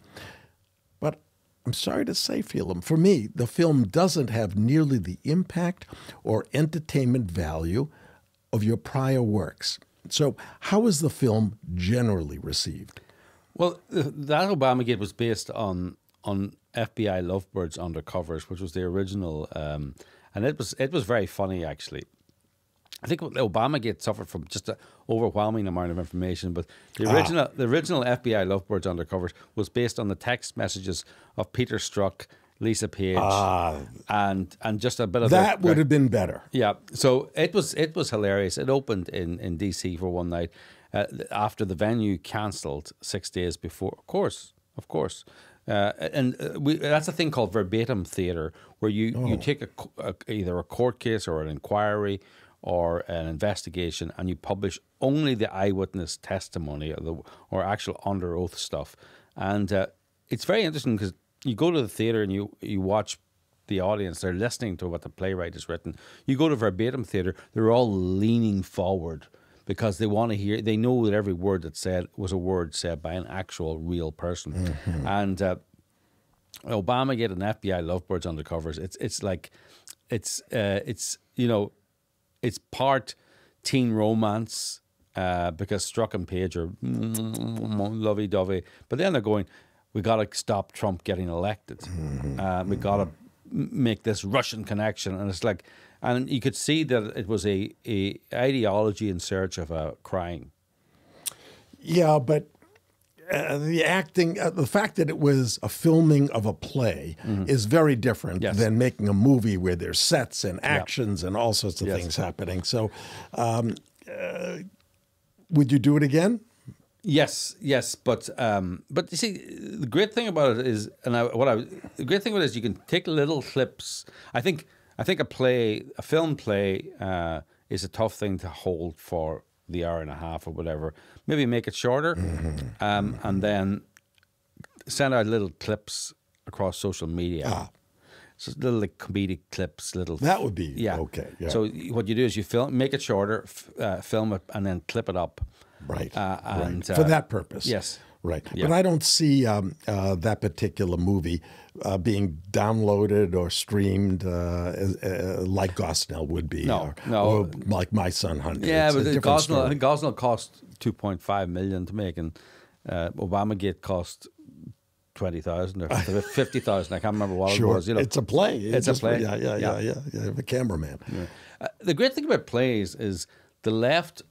But I'm sorry to say, Phelim, for me, the film doesn't have nearly the impact or entertainment value of your prior works. So, how is the film generally received? Well, th- that Obamagate was based on on FBI Lovebirds Undercovers, which was the original, um, and it was it was very funny actually. I think Obamagate suffered from just an overwhelming amount of information. But the original, the original FBI Lovebirds Undercovers was based on the text messages of Peter Strzok, Lisa Page, and and just a bit of That the, would have been better. yeah. So it was it was hilarious. It opened in in DC for one night uh, after the venue cancelled six days before. Of course, of course. Uh, and uh, we, that's a thing called verbatim theater, where you, you take a, a, either a court case or an inquiry or an investigation, and you publish only the eyewitness testimony or, the, or actual under oath stuff. And uh, it's very interesting because you go to the theater and you you watch the audience, they're listening to what the playwright has written. You go to verbatim theatre, they're all leaning forward because they want to hear, they know that every word that's said was a word said by an actual real person. And uh, Obamagate an FBI Lovebirds undercovers. It's it's like, it's uh, it's you know, it's part teen romance uh, because Strzok and Page are lovey dovey, but then they're going, we got to stop Trump getting elected. Uh, we got to make this Russian connection, and it's like, and you could see that it was a, a ideology in search of a crying. Yeah, but uh, the acting, uh, the fact that it was a filming of a play is very different Mm-hmm. Yes. than making a movie where there's sets and actions and all sorts of Yes. things happening. So, um, uh, would you do it again? Yes, yes, but um, but you see, the great thing about it is, and I, what I the great thing about it is you can take little clips. I think I think a play, a film play, uh, is a tough thing to hold for the hour and a half or whatever. Maybe make it shorter, um, and then send out little clips across social media. So little like comedic clips, little That would be yeah. okay, yeah. So what you do is you film, make it shorter, f- uh, film it, and then clip it up. Right. Uh, right. For uh, that purpose. yes. Right. Yeah. But I don't see um, uh, that particular movie uh, being downloaded or streamed uh, as, uh, like Gosnell would be. No, or, no. or like My Son Hunter. Yeah, It's but Gosnell, I think Gosnell cost two point five million to make, and uh, Obamagate cost twenty thousand or [LAUGHS] fifty thousand. I can't remember what Sure. it was. You know, it's a play. It's a play. Yeah, yeah, yeah, Yeah. yeah. yeah. The cameraman. Uh, the great thing about plays is the left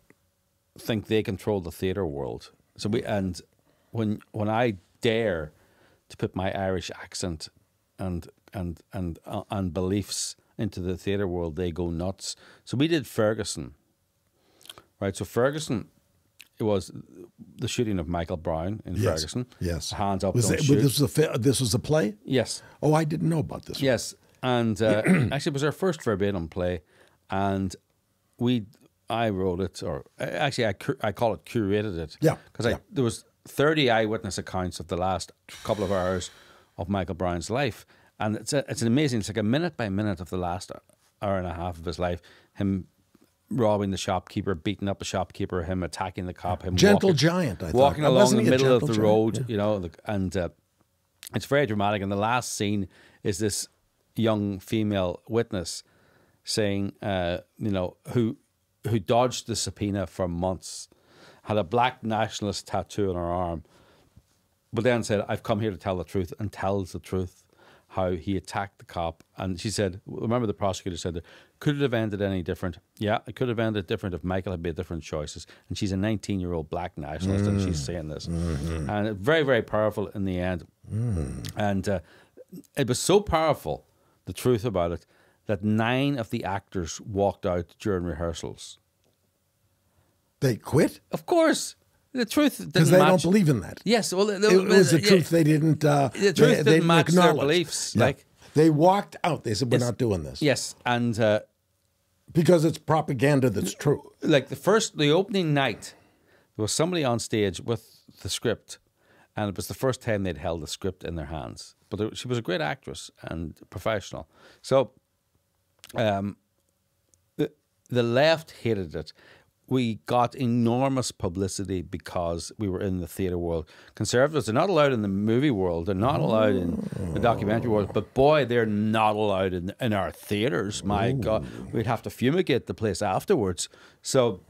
think they control the theater world. So we and when when I dare to put my Irish accent and and and uh, and beliefs into the theater world, they go nuts. So we did Ferguson, right? So Ferguson. It was the shooting of Michael Brown in Yes. Ferguson. Yes. hands up, Was it- this was a this was a play. yes, Oh, I didn't know about this. one. Yes, and uh, [CLEARS THROAT] actually, it was our first verbatim play, and we, I wrote it, or actually, I I call it curated it. Yeah, because yeah. there was thirty eyewitness accounts of the last couple of hours of Michael Brown's life, and it's a, it's amazing. It's like a minute by minute of the last hour and a half of his life. Him robbing the shopkeeper, beating up a shopkeeper, him attacking the cop, him Gentle walking, Giant, I walking along the middle of the giant? road, Yeah. you know, the- and. Uh, it's very dramatic. And the last scene is this young female witness saying, uh, you know, who who dodged the subpoena for months, had a black nationalist tattoo on her arm, but then said, "I've come here to tell the truth," and tells the truth how he attacked the cop. And she said, "Remember, the prosecutor said, could it have ended any different? Yeah, it could have ended different if Michael had made different choices." And she's a 19-year-old black nationalist, and she's mm. saying this, mm-hmm. and it's very, very powerful in the end. Mm. And uh, it was so powerful, the truth about it, that nine of the actors walked out during rehearsals. They quit Of course, the truth because they match. don't believe in that. Yes, well, It was the truth they didn't. Uh, The truth they, didn't match their beliefs, Yeah. like- they walked out. They said, "We're not doing this Yes, and uh, because it's propaganda that's true." like the first, the opening night, there was somebody on stage with the script, and it was the first time they'd held the script in their hands. But there, she was a great actress and professional. So, um, the the left hated it. We got enormous publicity because we were in the theatre world. Conservatives are not allowed in the movie world. They're not allowed in the documentary world. But boy, they're not allowed in, in our theatres. My God, we'd have to fumigate the place afterwards. So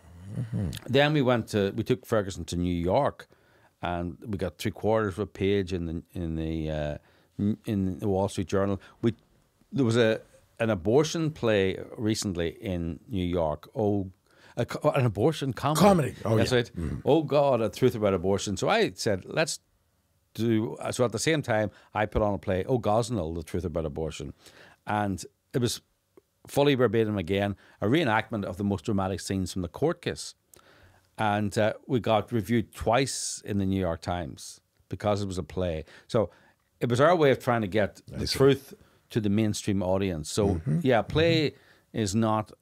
then we went to we took Ferguson to New York, and we got three quarters of a page in the in the uh, in the Wall Street Journal. We there was a an abortion play recently in New York. Oh, a, an abortion comedy. Comedy. Oh, That's yeah. Mm-hmm. Oh God, a truth about abortion. So I said, let's do. So at the same time, I put on a play, Oh Gosnell, the truth about abortion, and it was fully verbatim again, a reenactment of the most dramatic scenes from the court case, and uh, we got reviewed twice in the New York Times because it was a play. So it was our way of trying to get the truth to the mainstream audience. So Mm-hmm. yeah, play is not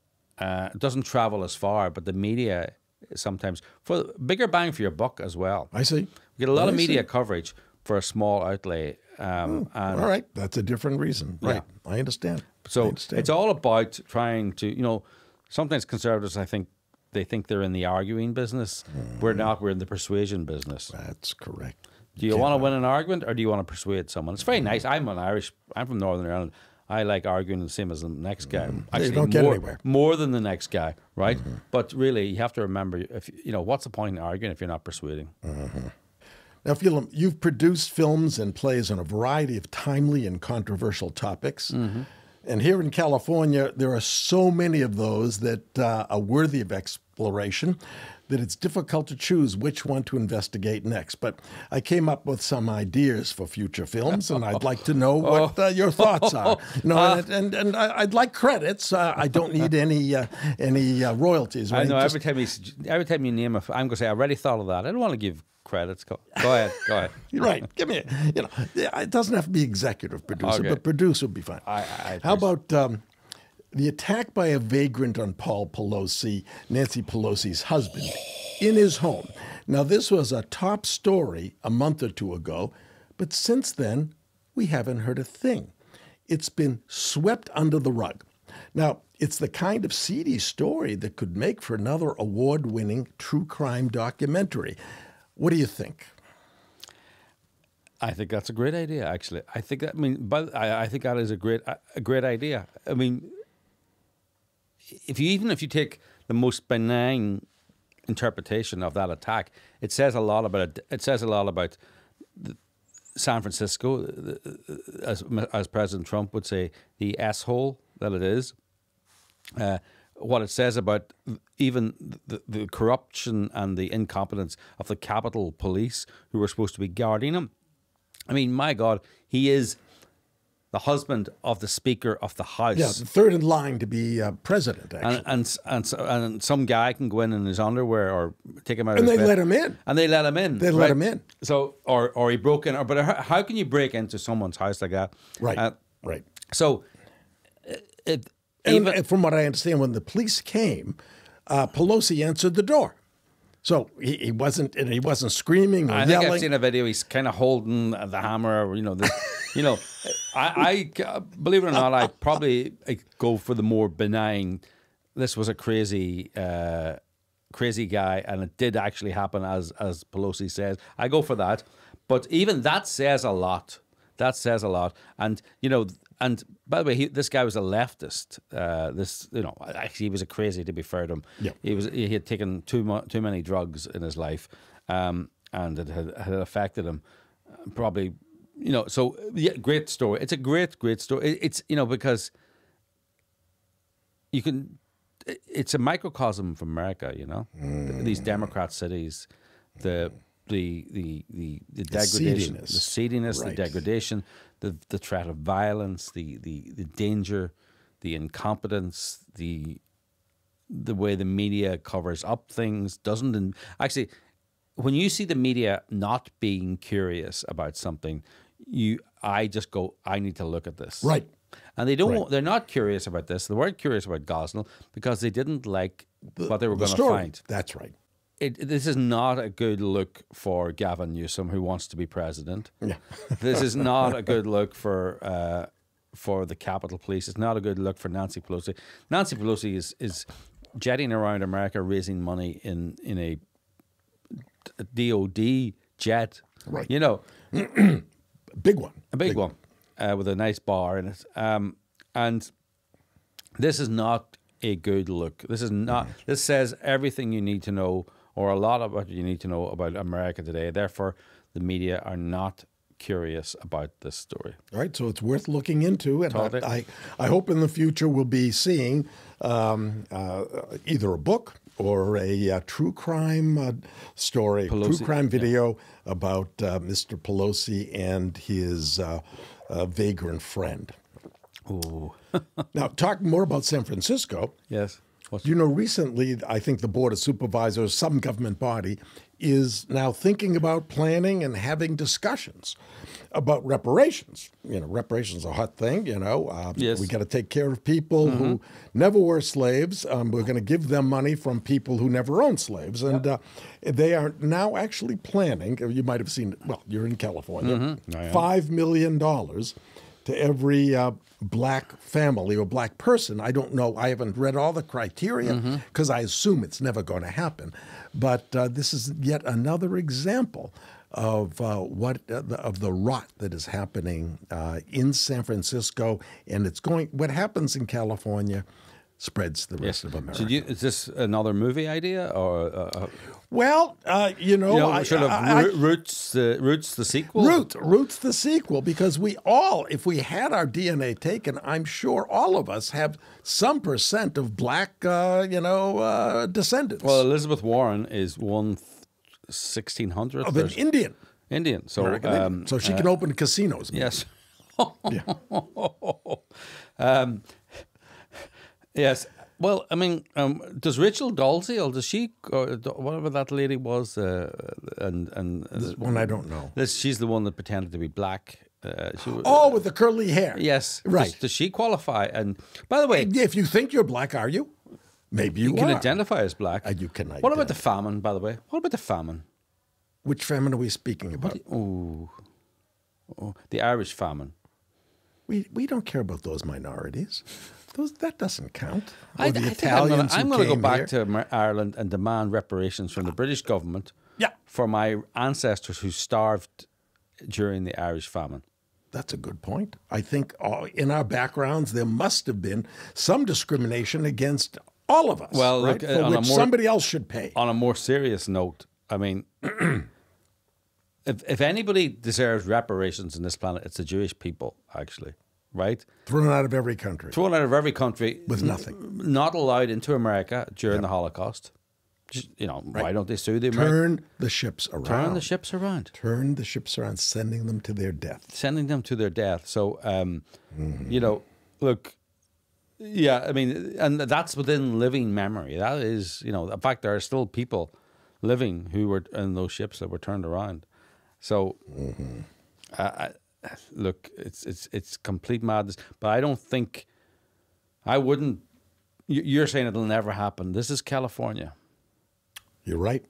uh, doesn't travel as far, but the media sometimes for bigger bang for your buck as well. I see. We get a lot of media see. coverage for a small outlay. Um, and All right, that's a different reason. Right, I understand. I so understand. it's all about trying to, you know, sometimes conservatives, I think, they think they're in the arguing business. We're not. We're in the persuasion business. That's correct. Do you want to win an argument or do you want to persuade someone? It's very nice. I'm an Irish. I'm from Northern Ireland. I like arguing the same as the next guy. Actually, don't get more, anywhere. more than the next guy, right? But really, you have to remember if you know what's the point in arguing if you're not persuading. Now, Phelim, you've produced films and plays on a variety of timely and controversial topics. Mm-hmm. And here in California, there are so many of those that uh, are worthy of exploration that it's difficult to choose which one to investigate next. But I came up with some ideas for future films, and I'd like to know what [LAUGHS] uh, your thoughts are. [LAUGHS] You know, and, and, and I- I'd like credits. Uh, I don't need any uh, any uh, royalties. I know anything, every time you every time you name a, I'm going to say I already thought of that. I don't want to give credits. Go, go ahead. Go ahead. [LAUGHS] You're right. Give me, a, you know, it doesn't have to be executive producer, Okay. but producer would be fine. I- I How about um, the attack by a vagrant on Paul Pelosi, Nancy Pelosi's husband, in his home? Now, this was a top story a month or two ago, but since then, we haven't heard a thing. It's been swept under the rug. Now, it's the kind of seedy story that could make for another award winning true crime documentary. What do you think? I think that's a great idea. Actually, I think that. I mean, but I, I think that is a great a great idea. I mean, if you even if you take the most benign interpretation of that attack, it says a lot about it. Says a lot about the, San Francisco, as as President Trump would say, the s hole that it is. Uh, what it says about even the, the corruption and the incompetence of the Capitol Police, who were supposed to be guarding him. I mean, my God, he is the husband of the Speaker of the House. Yeah, the third in line to be uh, president, actually. And and and, and some guy can go in in his underwear or take him out. And of his they let him in. And they let him in. They let him in. So or or he broke in. Or but how, can you break into someone's house like that? right, Uh, right. so it, it And, even and from what I understand, when the police came, uh, Pelosi answered the door. So he, he wasn't and he wasn't screaming or I think yelling. I've seen a video. He's kind of holding the hammer. You know, the, you know. I, I believe it or not, I probably I go for the more benign. This was a crazy, uh, crazy guy, and it did actually happen, as as Pelosi says. I go for that, but even that says a lot. That says a lot, and you know. And by the way, he, this guy was a leftist. Uh, this, you know, actually, he was a crazy. To be fair to him, Yeah. he was. He had taken too mu- too many drugs in his life, um, and it had, had affected him. Uh, Probably, you know. So yeah, great story. It's a great, great story. It's you know because you can. It's a microcosm of America. You know, Th- these mm. Democrat cities, mm. the the the the, the degradation, seediness. the seediness, Right. the degradation, the the threat of violence, the the the danger, the incompetence, the the way the media covers up things doesn't and actually when you see the media not being curious about something you i just go i need to look at this Right. and they don't Right. they're not curious about this they weren't curious about gosnell because they didn't like what they were the going to find That's right. it, this is not a good look for Gavin Newsom, who wants to be president. Yeah. [LAUGHS] this is not a [LAUGHS] good look for uh, for the Capitol Police. It's not a good look for Nancy Pelosi. Nancy Pelosi is is jetting around America, raising money in in a DOD jet. Right. You know, [CLEARS THROAT] Big one. a big, one uh, with a nice bar in it. Um, and this is not a good look. This is not. This says everything you need to know, or a lot of what you need to know about America today. Therefore, the media are not curious about this story. All right, so it's worth looking into, and I, I, I hope in the future we'll be seeing um, uh, either a book or a uh, true crime uh, story, Pelosi, true crime video about uh, Mr. Pelosi and his uh, uh, vagrant friend. Oh, [LAUGHS] Now, talk more about San Francisco. yes. What's, You know, recently, I think the Board of Supervisors, some government body, is now thinking about planning and having discussions about reparations. You know, reparations are a hot thing, you know. Um, Yes. We got to take care of people who never were slaves. Um, we're going to give them money from people who never owned slaves. And uh, they are now actually planning, you might have seen, well, you're in California, am. $5 million to every uh, black family or black person. I don't know. I haven't read all the criteria because I assume it's never going to happen. But uh, this is yet another example of uh, what uh, the, of the rot that is happening uh, in San Francisco, and it's going. What happens in California spreads the rest of America. So you, is this another movie idea or uh, uh, well, uh, you know, you know I- sort of I- roots the roots the sequel? Root, Root's the sequel because we all, if we had our DNA taken, I'm sure all of us have some percent of black, uh, you know, uh, descendants Well, Elizabeth Warren is one sixteen hundredth of an Indian. Indian. So American Indian. um, so she can open casinos. yes. [LAUGHS] [LAUGHS] um, yes. Well, I mean, um, does Rachel Dolezal, or does she, or whatever that lady was, uh, and and This one I don't know. this, she's the one that pretended to be black. Uh, she, Oh, with the curly hair. yes, right. Does, does she qualify? And by the way, If you think you're black, are you? Maybe you, you can identify as black. Uh, you can What about the famine? By the way, what about the famine? Which famine are we speaking about? Oh, oh the Irish famine. We we don't care about those minorities. Those that doesn't count. I, the I I'm Italians I'm gonna go back here. to Ireland and demand reparations from the British government Yeah, for my ancestors who starved during the Irish famine. That's a good point. I think uh, in our backgrounds there must have been some discrimination against all of us. Well, right? look, for which more- somebody else should pay. On a more serious note, I mean, [CLEARS THROAT] if if anybody deserves reparations in this planet, it's the Jewish people, actually, right? Thrown out of every country. Thrown out of every country With nothing. not allowed into America during the Holocaust. Just, you know, why don't they sue the American? Turn the ships around. Turn the ships around. Turn the ships around, sending them to their death. sending them to their death. So, um, Mm-hmm. you know, look, yeah, I mean, and that's within living memory. That is, you know, in fact, there are still people living who were in those ships that were turned around. So, Mm-hmm. I, I, look, it's it's it's complete madness. But I don't think I wouldn't. you- You're saying it'll never happen. This is California. You're right.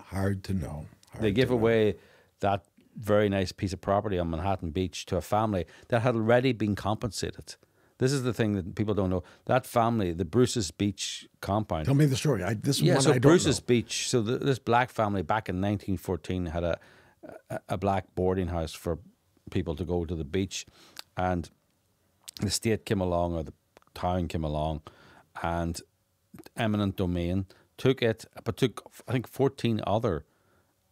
Hard to know. Hard They give know. away that very nice piece of property on Manhattan Beach to a family that had already been compensated. This is the thing that people don't know. That family, the Bruce's Beach compound. Tell me the story. I, this yeah, one so I don't Bruce's know. Beach. So th this black family back in 1914 had a, a a black boarding house for people to go to the beach, and the state came along or the town came along, and eminent domain took it, but took I think 14 other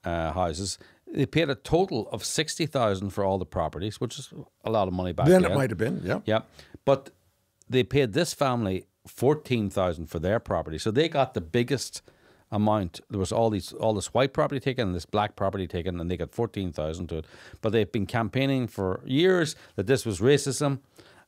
uh, houses. They paid a total of sixty thousand for all the properties, which is a lot of money back Then then. it might have been, yeah. Yeah, but they paid this family fourteen thousand for their property, so they got the biggest amount. There was all these, all this white property taken and this black property taken, and they got fourteen thousand to it. But they've been campaigning for years that this was racism,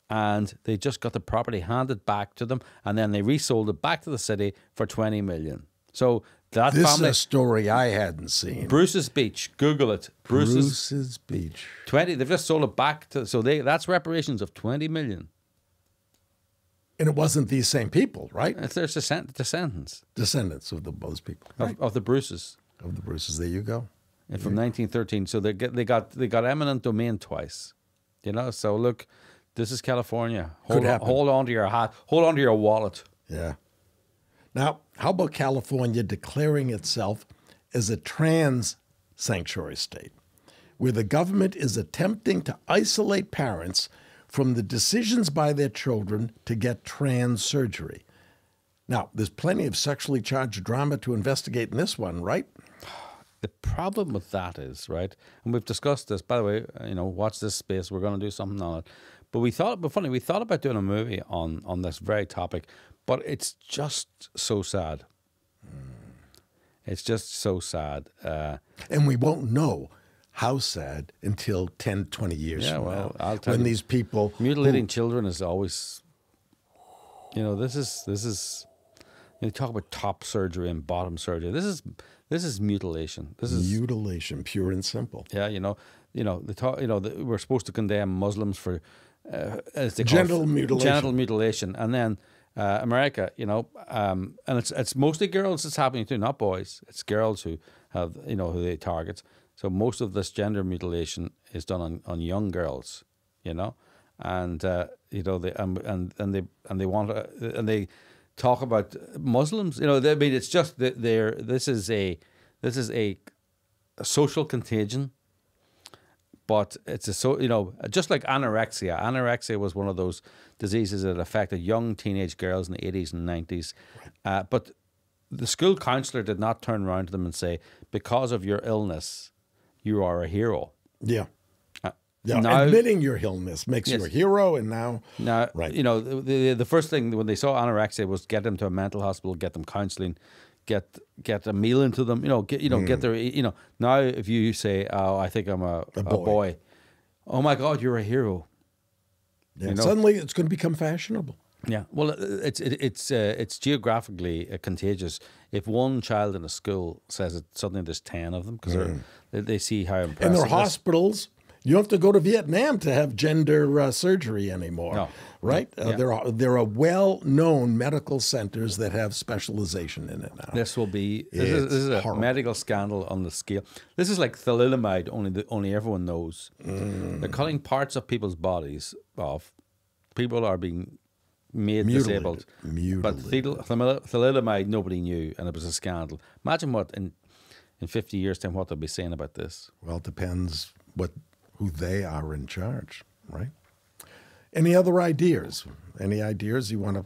and they just got the property handed back to them, and then they resold it back to the city for twenty million. So that This family, is a story I hadn't seen. Bruce's Beach, Google it. Bruce's Bruce's Beach. twenty. They've just sold it back to. So they that's reparations of twenty million. And it wasn't these same people, right? It's their descend- descendants Descendants of the, those people. of, of the Bruces Of the Bruces. There you go. and from 1913. So they get they got they got eminent domain twice. You know. So look, this is California. Hold, on, happen. hold on to your hat. Hold on to your wallet. Yeah. Now, how about California declaring itself as a trans sanctuary state, where the government is attempting to isolate parents from the decisions by their children to get trans surgery? Now, there's plenty of sexually charged drama to investigate in this one, right? [SIGHS] the problem with that is right, and we've discussed this. By the way, uh, you know, watch this space. We're going to do something on it. But we thought, but funny, we thought about doing a movie on on this very topic, but it's just so sad. It's just so sad. Uh, And we won't know how sad until 10, 20 years Yeah, from well, now. I'll tell when you, these people mutilating children is always, you know, this is this is. You talk about top surgery and bottom surgery. This is this is mutilation. This is mutilation, pure and simple. Yeah, you know, you know, the talk, you know, the, we're supposed to condemn Muslims for uh, as they call it, Genital mutilation. genital mutilation, and then uh, America, you know, um, and it's it's mostly girls that's happening to, not boys. It's girls who have you know who they target. So most of this gender mutilation is done on, on young girls, you know, and uh, you know they and and, and they and they want uh, and they talk about Muslims. You know, they, I mean, it's just that they're this is a this is a, a social contagion but it's a so you know just like anorexia. Anorexia was one of those diseases that affected young teenage girls in the eighties and nineties. Uh, but the school counselor did not turn around to them and say, "Because of your illness, you are a hero." Yeah. Uh, Yeah. now- Admitting your illness makes you a hero, and now, Now, Right. you know, the, the the first thing when they saw anorexia was get them to a mental hospital, get them counselling, get get a meal into them. You know, get you know Mm. get their you know. Now, if you say, "Oh, I think I'm a, a, boy. boy," oh my God, you're a hero. yeah, You know- suddenly it's going to become fashionable. Yeah, well, uh, it's it, it's uh, it's geographically uh, contagious. If one child in a school says it, suddenly there's ten of them because they, they see how impressive. Mm. And there are hospitals. You don't have to go to Vietnam to have gender uh, surgery anymore, No. right? Uh, Yeah. There are there are well-known medical centers that have specialization in it now. This will be this is, this is a horrible. medical scandal on the scale. This is like thalidomide, only the, only everyone knows. Mm. They're cutting parts of people's bodies off. People are being made Mutilated. disabled. But Mutilated. thal- thalidomide, nobody knew, and it was a scandal. Imagine what in in fifty years' time, what they'll be saying about this. Well, it depends what who they are in charge, right? Any other ideas? Any ideas you want to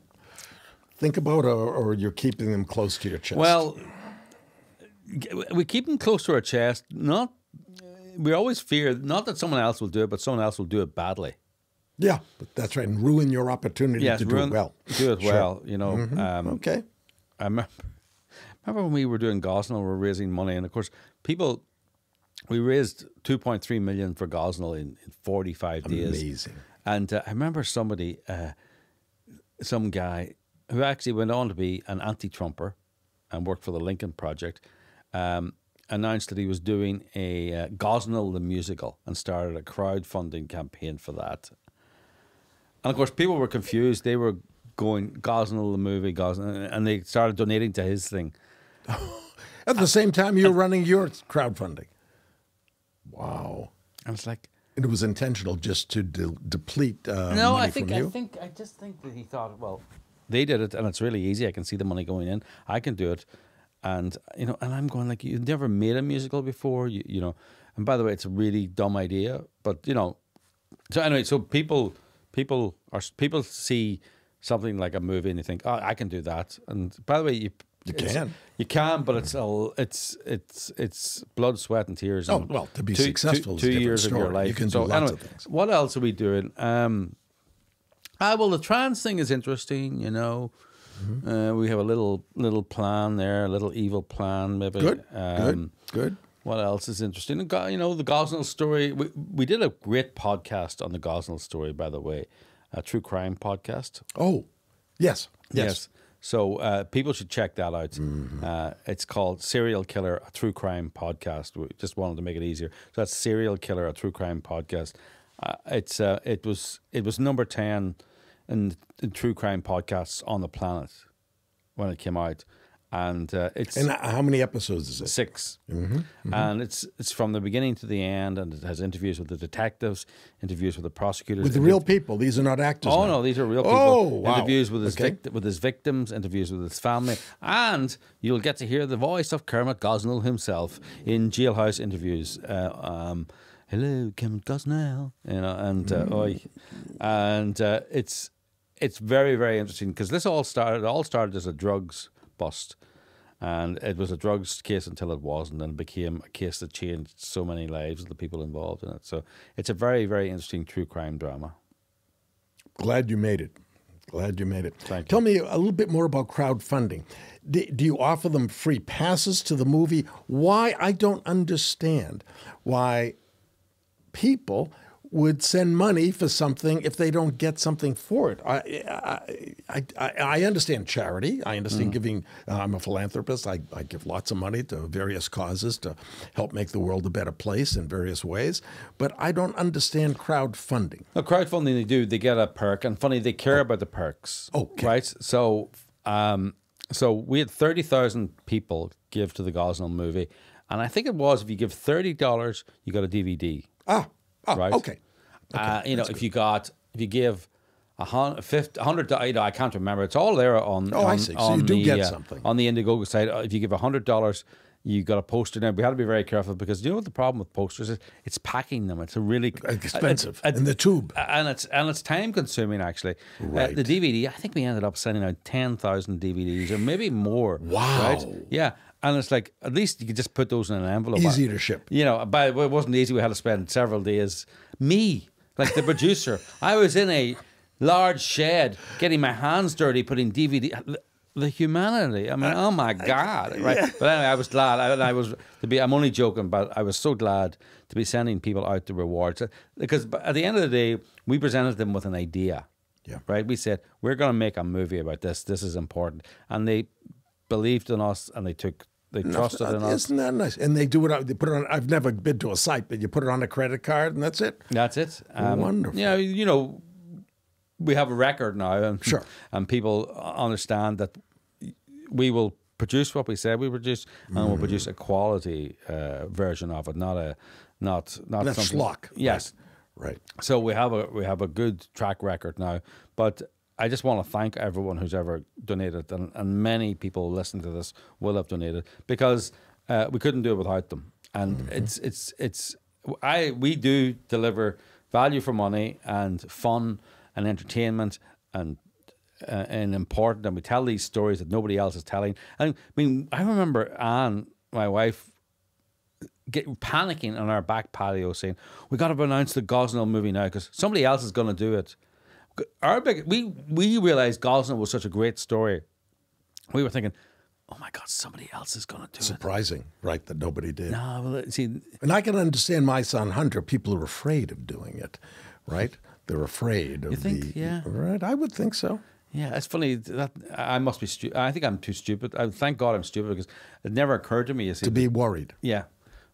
think about, or, or you're keeping them close to your chest? Well, we keep them close to our chest. Not we always fear not that someone else will do it, but someone else will do it badly. Yeah, but that's right, and ruin your opportunity Yes, to do ruin- it well. Do it Sure. well, you know. Um, Okay. I remember, remember when we were doing Gosnell, we were raising money, and of course, people. We raised two point three million for Gosnell in, in forty five days. Amazing. And uh, I remember somebody, uh, some guy who actually went on to be an anti-Trumper and worked for the Lincoln Project, um, announced that he was doing a uh, Gosnell the musical and started a crowdfunding campaign for that. And of course, people were confused. They were going Gosnell the movie, Gosnell, and they started donating to his thing. [LAUGHS] At the same time, you're running your crowdfunding. Wow. And it's like, It was intentional just to de- deplete uh, no, money I think from I think I just think that he thought, well, they did it, and it's really easy. I can see the money going in. I can do it, and you know, and I'm going like, you've never made a musical before, you you know. And by the way, it's a really dumb idea, but you know. So anyway, so people people are people see something like a movie and they think, oh, I can do that. And by the way, you You can. you can, but it's all it's it's it's blood, sweat, and tears. Oh, and well, to be two- successful two, is a two years of your story. life. You can so do lots anyway, of things. What else are we doing? Um, ah, well, the trans thing is interesting. You know, Mm-hmm. uh, we have a little little plan there, a little evil plan, maybe. Good, Um, good, good. What else is interesting? You know, the Gosnell story. We we did a great podcast on the Gosnell story, by the way, a true crime podcast. Oh, yes, yes. Yes. So uh, people should check that out. Uh, it's called Serial Killer, a true crime podcast. We just wanted to make it easier. So that's Serial Killer, a true crime podcast. Uh, it's uh, it was it was number ten in, in true crime podcasts on the planet when it came out, and uh, it's And how many episodes is it? 6 Mm-hmm, and it's it's from the beginning to the end, and it has interviews with the detectives, interviews with the prosecutors, With the real people. These are not actors. Oh now. no, these are real people. Oh, wow. Interviews with his Okay. vict- with his victims, interviews with his family, and you'll get to hear the voice of Kermit Gosnell himself in jailhouse interviews. Uh, um, Hello, Kermit Gosnell. You know, and uh, Mm. oi, and uh, it's it's very very interesting because this all started all started as a drugs bust. And it was a drugs case until it wasn't, and it became a case that changed so many lives of the people involved in it. So it's a very, very interesting true crime drama. Glad you made it. Glad you made it. Thank you. Tell me a little bit more about crowdfunding. Do, do you offer them free passes to the movie? Why? I don't understand why people would send money for something if they don't get something for it. I I, I, I understand charity. I understand Mm. giving. Uh, I'm a philanthropist. I, I give lots of money to various causes to help make the world a better place in various ways. But I don't understand crowdfunding. No, crowdfunding they do. They get a perk, and funny they care about the perks. Okay. right. So, um, so we had thirty thousand people give to the Gosnell movie, and I think it was if you give thirty dollars, you got a DVD. Ah, ah Right. okay. uh, you know, if you got if you give a hundred, fifty, a hundred, you know, I can't remember. It's all there on. Oh, I see. So you do the, get uh, something. on the Indiegogo side. uh, If you give a hundred dollars, you got a poster. Now we had to be very careful because you know what the problem with posters is? It's packing them. It's a really Expensive. uh, uh, in the tube. and it's and it's time consuming actually. Uh, Right. the DVD, I think we ended up sending out ten thousand DVDs or maybe more. Wow. Right? Yeah, and it's like at least you could just put those in an envelope. Easy to ship. You know, but it wasn't easy. We had to spend several days. Me, like the producer, [LAUGHS] I was in a large shed getting my hands dirty, putting DVD. The, the humanity. I mean, oh my [LAUGHS] God! Right. But anyway, I was glad. I, I was to be. I'm only joking, but I was so glad to be sending people out the rewards because at the end of the day, we presented them with an idea. Yeah. Right. We said we're going to make a movie about this. This is important, and they believed in us, and they took. They trusted in us. Isn't that nice? And they do it. on- They put it on. I've never been to a site, but you put it on a credit card, and that's it. That's it. Um, Wonderful. Yeah, you know, we have a record now, and Sure. and people understand that we will produce what we said we produce, and we'll produce a quality uh, version of it, not a not not something. schlock. Yes. Right. So we have a we have a good track record now, but I just want to thank everyone who's ever donated, and, and many people listening to this will have donated because uh, we couldn't do it without them. And it's it's it's I we do deliver value for money and fun and entertainment and uh, and important, and we tell these stories that nobody else is telling. And I mean, I remember Ann, my wife, get panicking on our back patio saying, "We got to announce the Gosnell movie now because somebody else is going to do it." Our big, we we realized Gosnell was such a great story. We were thinking, "Oh my God, somebody else is going to do it." Surprising, right? That nobody did. No, well, see, And I can understand my son Hunter. People are afraid of doing it, right? They're afraid of you think? the. Yeah. Right. I would think so. yeah, it's funny that I must be stupid. I think I'm too stupid. I thank God I'm stupid because it never occurred to me. You see, To be worried. yeah,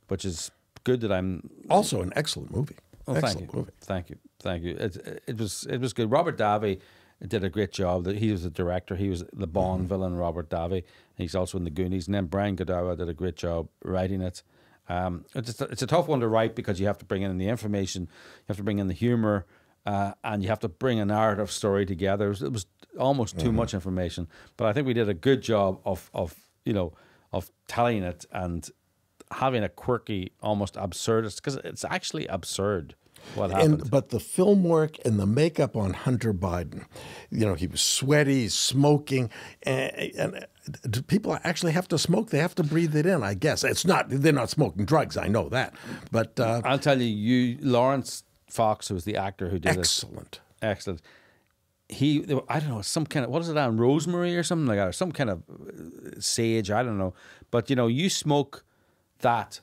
which is good that I'm Also, an excellent movie. Oh, thank excellent you, movie. thank you, thank you. It, it was it was good. Robert Davi did a great job. He was the director. He was the Bond Mm-hmm. villain, Robert Davi. He's also in the Goonies. And then Brian Godawa did a great job writing it. Um, it's a, it's a tough one to write because you have to bring in the information, you have to bring in the humor, uh, and you have to bring a narrative story together. It was, it was almost too much information, but I think we did a good job of of you know of telling it and having a quirky, almost absurdist because it's actually absurd what happened. And but the film work and the makeup on Hunter Biden, you know, he was sweaty, smoking, and, and uh, do people actually have to smoke? They have to breathe it in, I guess. It's not they're not smoking drugs. I know that, but uh, I'll tell you, you Laurence Fox, who was the actor who did it, excellent. excellent. He, I don't know, some kind of what is it on rosemary or something like that, or some kind of uh, sage. I don't know, but you know, you smoke that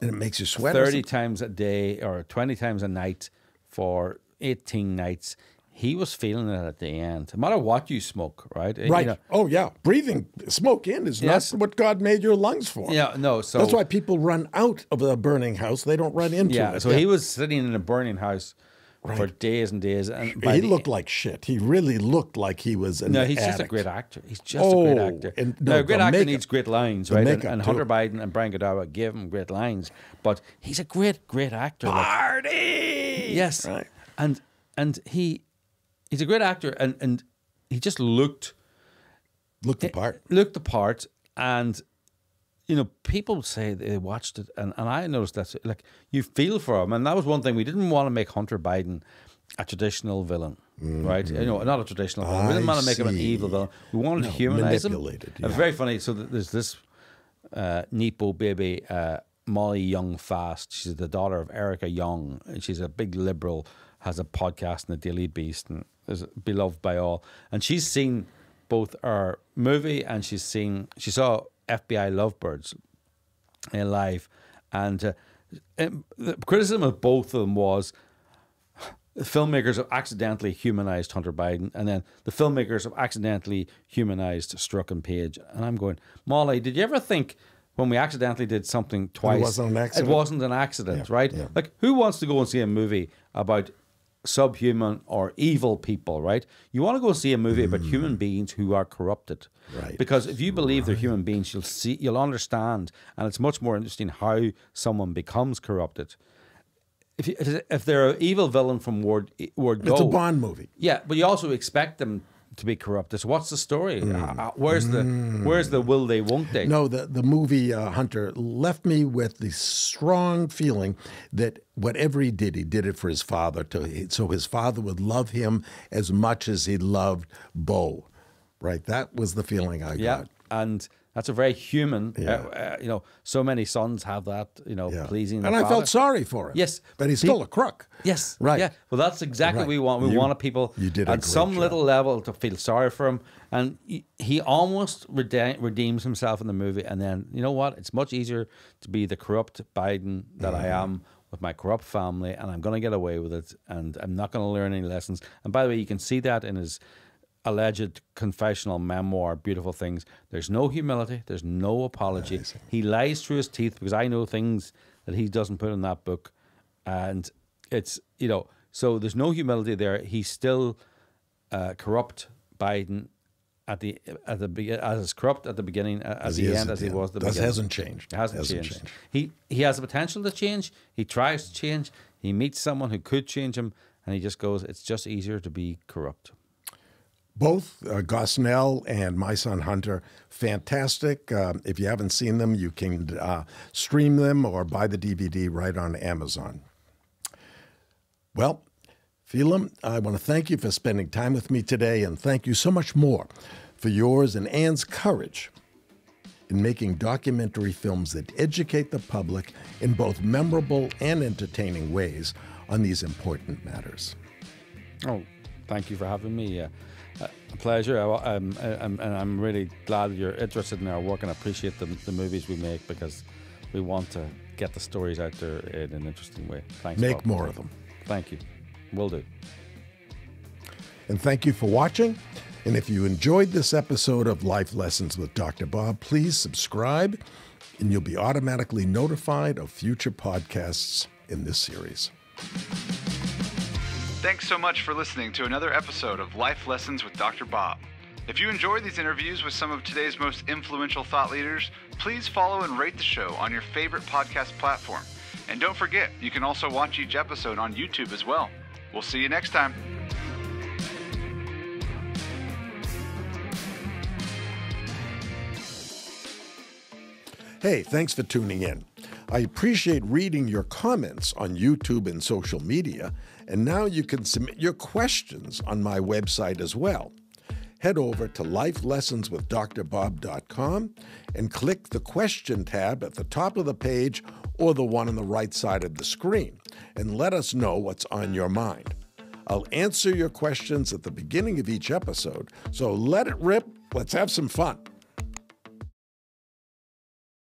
And it makes you sweat. thirty times a day or twenty times a night for eighteen nights. He was feeling it at the end. No matter what you smoke, right? You Right. know, oh yeah, breathing smoke in is Yes. not what God made your lungs for. yeah, no. So That's why people run out of a burning house. They don't run into yeah. it. So he was sitting in a burning house for days and days, and he the looked like shit. He really looked like he was an No, he's just a great actor. He's just a great Oh, actor. and- now, no, a great actor makeup- needs great lines, right? And, and too. Hunter Biden and Brian Godawa gave him great lines, but he's a great, great actor. like- Party. yes, Right. and and he he's a great actor, and and he just looked Looked the eh, part. looked the part, and you know people say they watched it, and, and I noticed that like you feel for him, and that was one thing we didn't want to make Hunter Biden a traditional villain. right? You know, not a traditional villain. we didn't want to make him an evil villain. We wanted No, to humanize him. manipulated, yeah. Very funny. So there's this uh, Nepo baby, uh, Molly Jong-Fast. She's the daughter of Erica Jong, and she's a big liberal. Has a podcast in the Daily Beast, and is beloved by all. And she's seen both our movie, and she's seen she saw FBI Lovebirds uh, live, and uh, um, the criticism of both of them was the filmmakers have accidentally humanized Hunter Biden, and then the filmmakers have accidentally humanized Strzok and Page. And I'm going, Molly, did you ever think when we accidentally did something twice, wasn't an accident? It wasn't an accident, Yeah, right? yeah. Like, who wants to go and see a movie about subhuman or evil people, right? You want to go see a movie about human beings who are corrupted, Mm. Right. Because if you believe they're human beings, you'll see, you'll understand, and it's much more interesting how someone becomes corrupted. If you, if they're an evil villain from word word go, It's a Bond movie. yeah, but you also expect them to be corrupted. So what's the story? Uh, Where's the where's the will they won't they? Mm. No, the the movie uh, Hunter left me with the strong feeling that whatever he did, he did it for his father, to so his father would love him as much as he loved Beau. Right, that was the feeling I got. Yeah, got. and that's a very human. Uh, Yeah. uh, you know, so many sons have that. You know, Yeah. pleasing. and I father. felt sorry for him. Yes. but he's still a crook. Yes. Right. Yeah. Well, that's exactly Right. what we want. We You- wanted people you did at some job. little level to feel sorry for him, and he, he almost rede- redeems himself in the movie. And then you know what? It's much easier to be the corrupt Biden that I Mm-hmm. am with my corrupt family, and I'm going to get away with it, and I'm not going to learn any lessons. And by the way, you can see that in his alleged confessional memoir, Beautiful Things. There's no humility. There's no apology. He lies through his teeth because I know things that he doesn't put in that book, and it's you know so there's no humility there. He's still uh, corrupt Biden at the at the as corrupt at the beginning at As the end as the he end. was the Does- beginning. hasn't changed. It hasn't, Hasn't changed. changed. He he has the potential to change. He tries to change. He meets someone who could change him, and he just goes. It's just easier to be corrupt. Both uh, Gosnell and My Son Hunter, fantastic. Um, if you haven't seen them, you can uh, stream them or buy the DVD right on Amazon. Well, Phelim, I want to thank you for spending time with me today, and thank you so much more for yours and Ann's courage in making documentary films that educate the public in both memorable and entertaining ways on these important matters. Oh, thank you for having me. Pleasure. I, I'm, I'm, and I'm really glad you're interested in our work and appreciate the, the movies we make because we want to get the stories out there in an interesting way. Thanks. Make Bob. more of them. Thank you. Will do. And thank you for watching. And if you enjoyed this episode of Life Lessons with Dr. Bob, please subscribe and you'll be automatically notified of future podcasts in this series. Thanks so much for listening to another episode of Life Lessons with Dr. Bob. If you enjoyed these interviews with some of today's most influential thought leaders, please follow and rate the show on your favorite podcast platform. And don't forget, you can also watch each episode on YouTube as well. We'll see you next time. Hey, thanks for tuning in. I appreciate reading your comments on YouTube and social media, and now you can submit your questions on my website as well. Head over to lifelessonswithdrbob.com and click the question tab at the top of the page or the one on the right side of the screen, and let us know what's on your mind. I'll answer your questions at the beginning of each episode, so let it rip. Let's have some fun.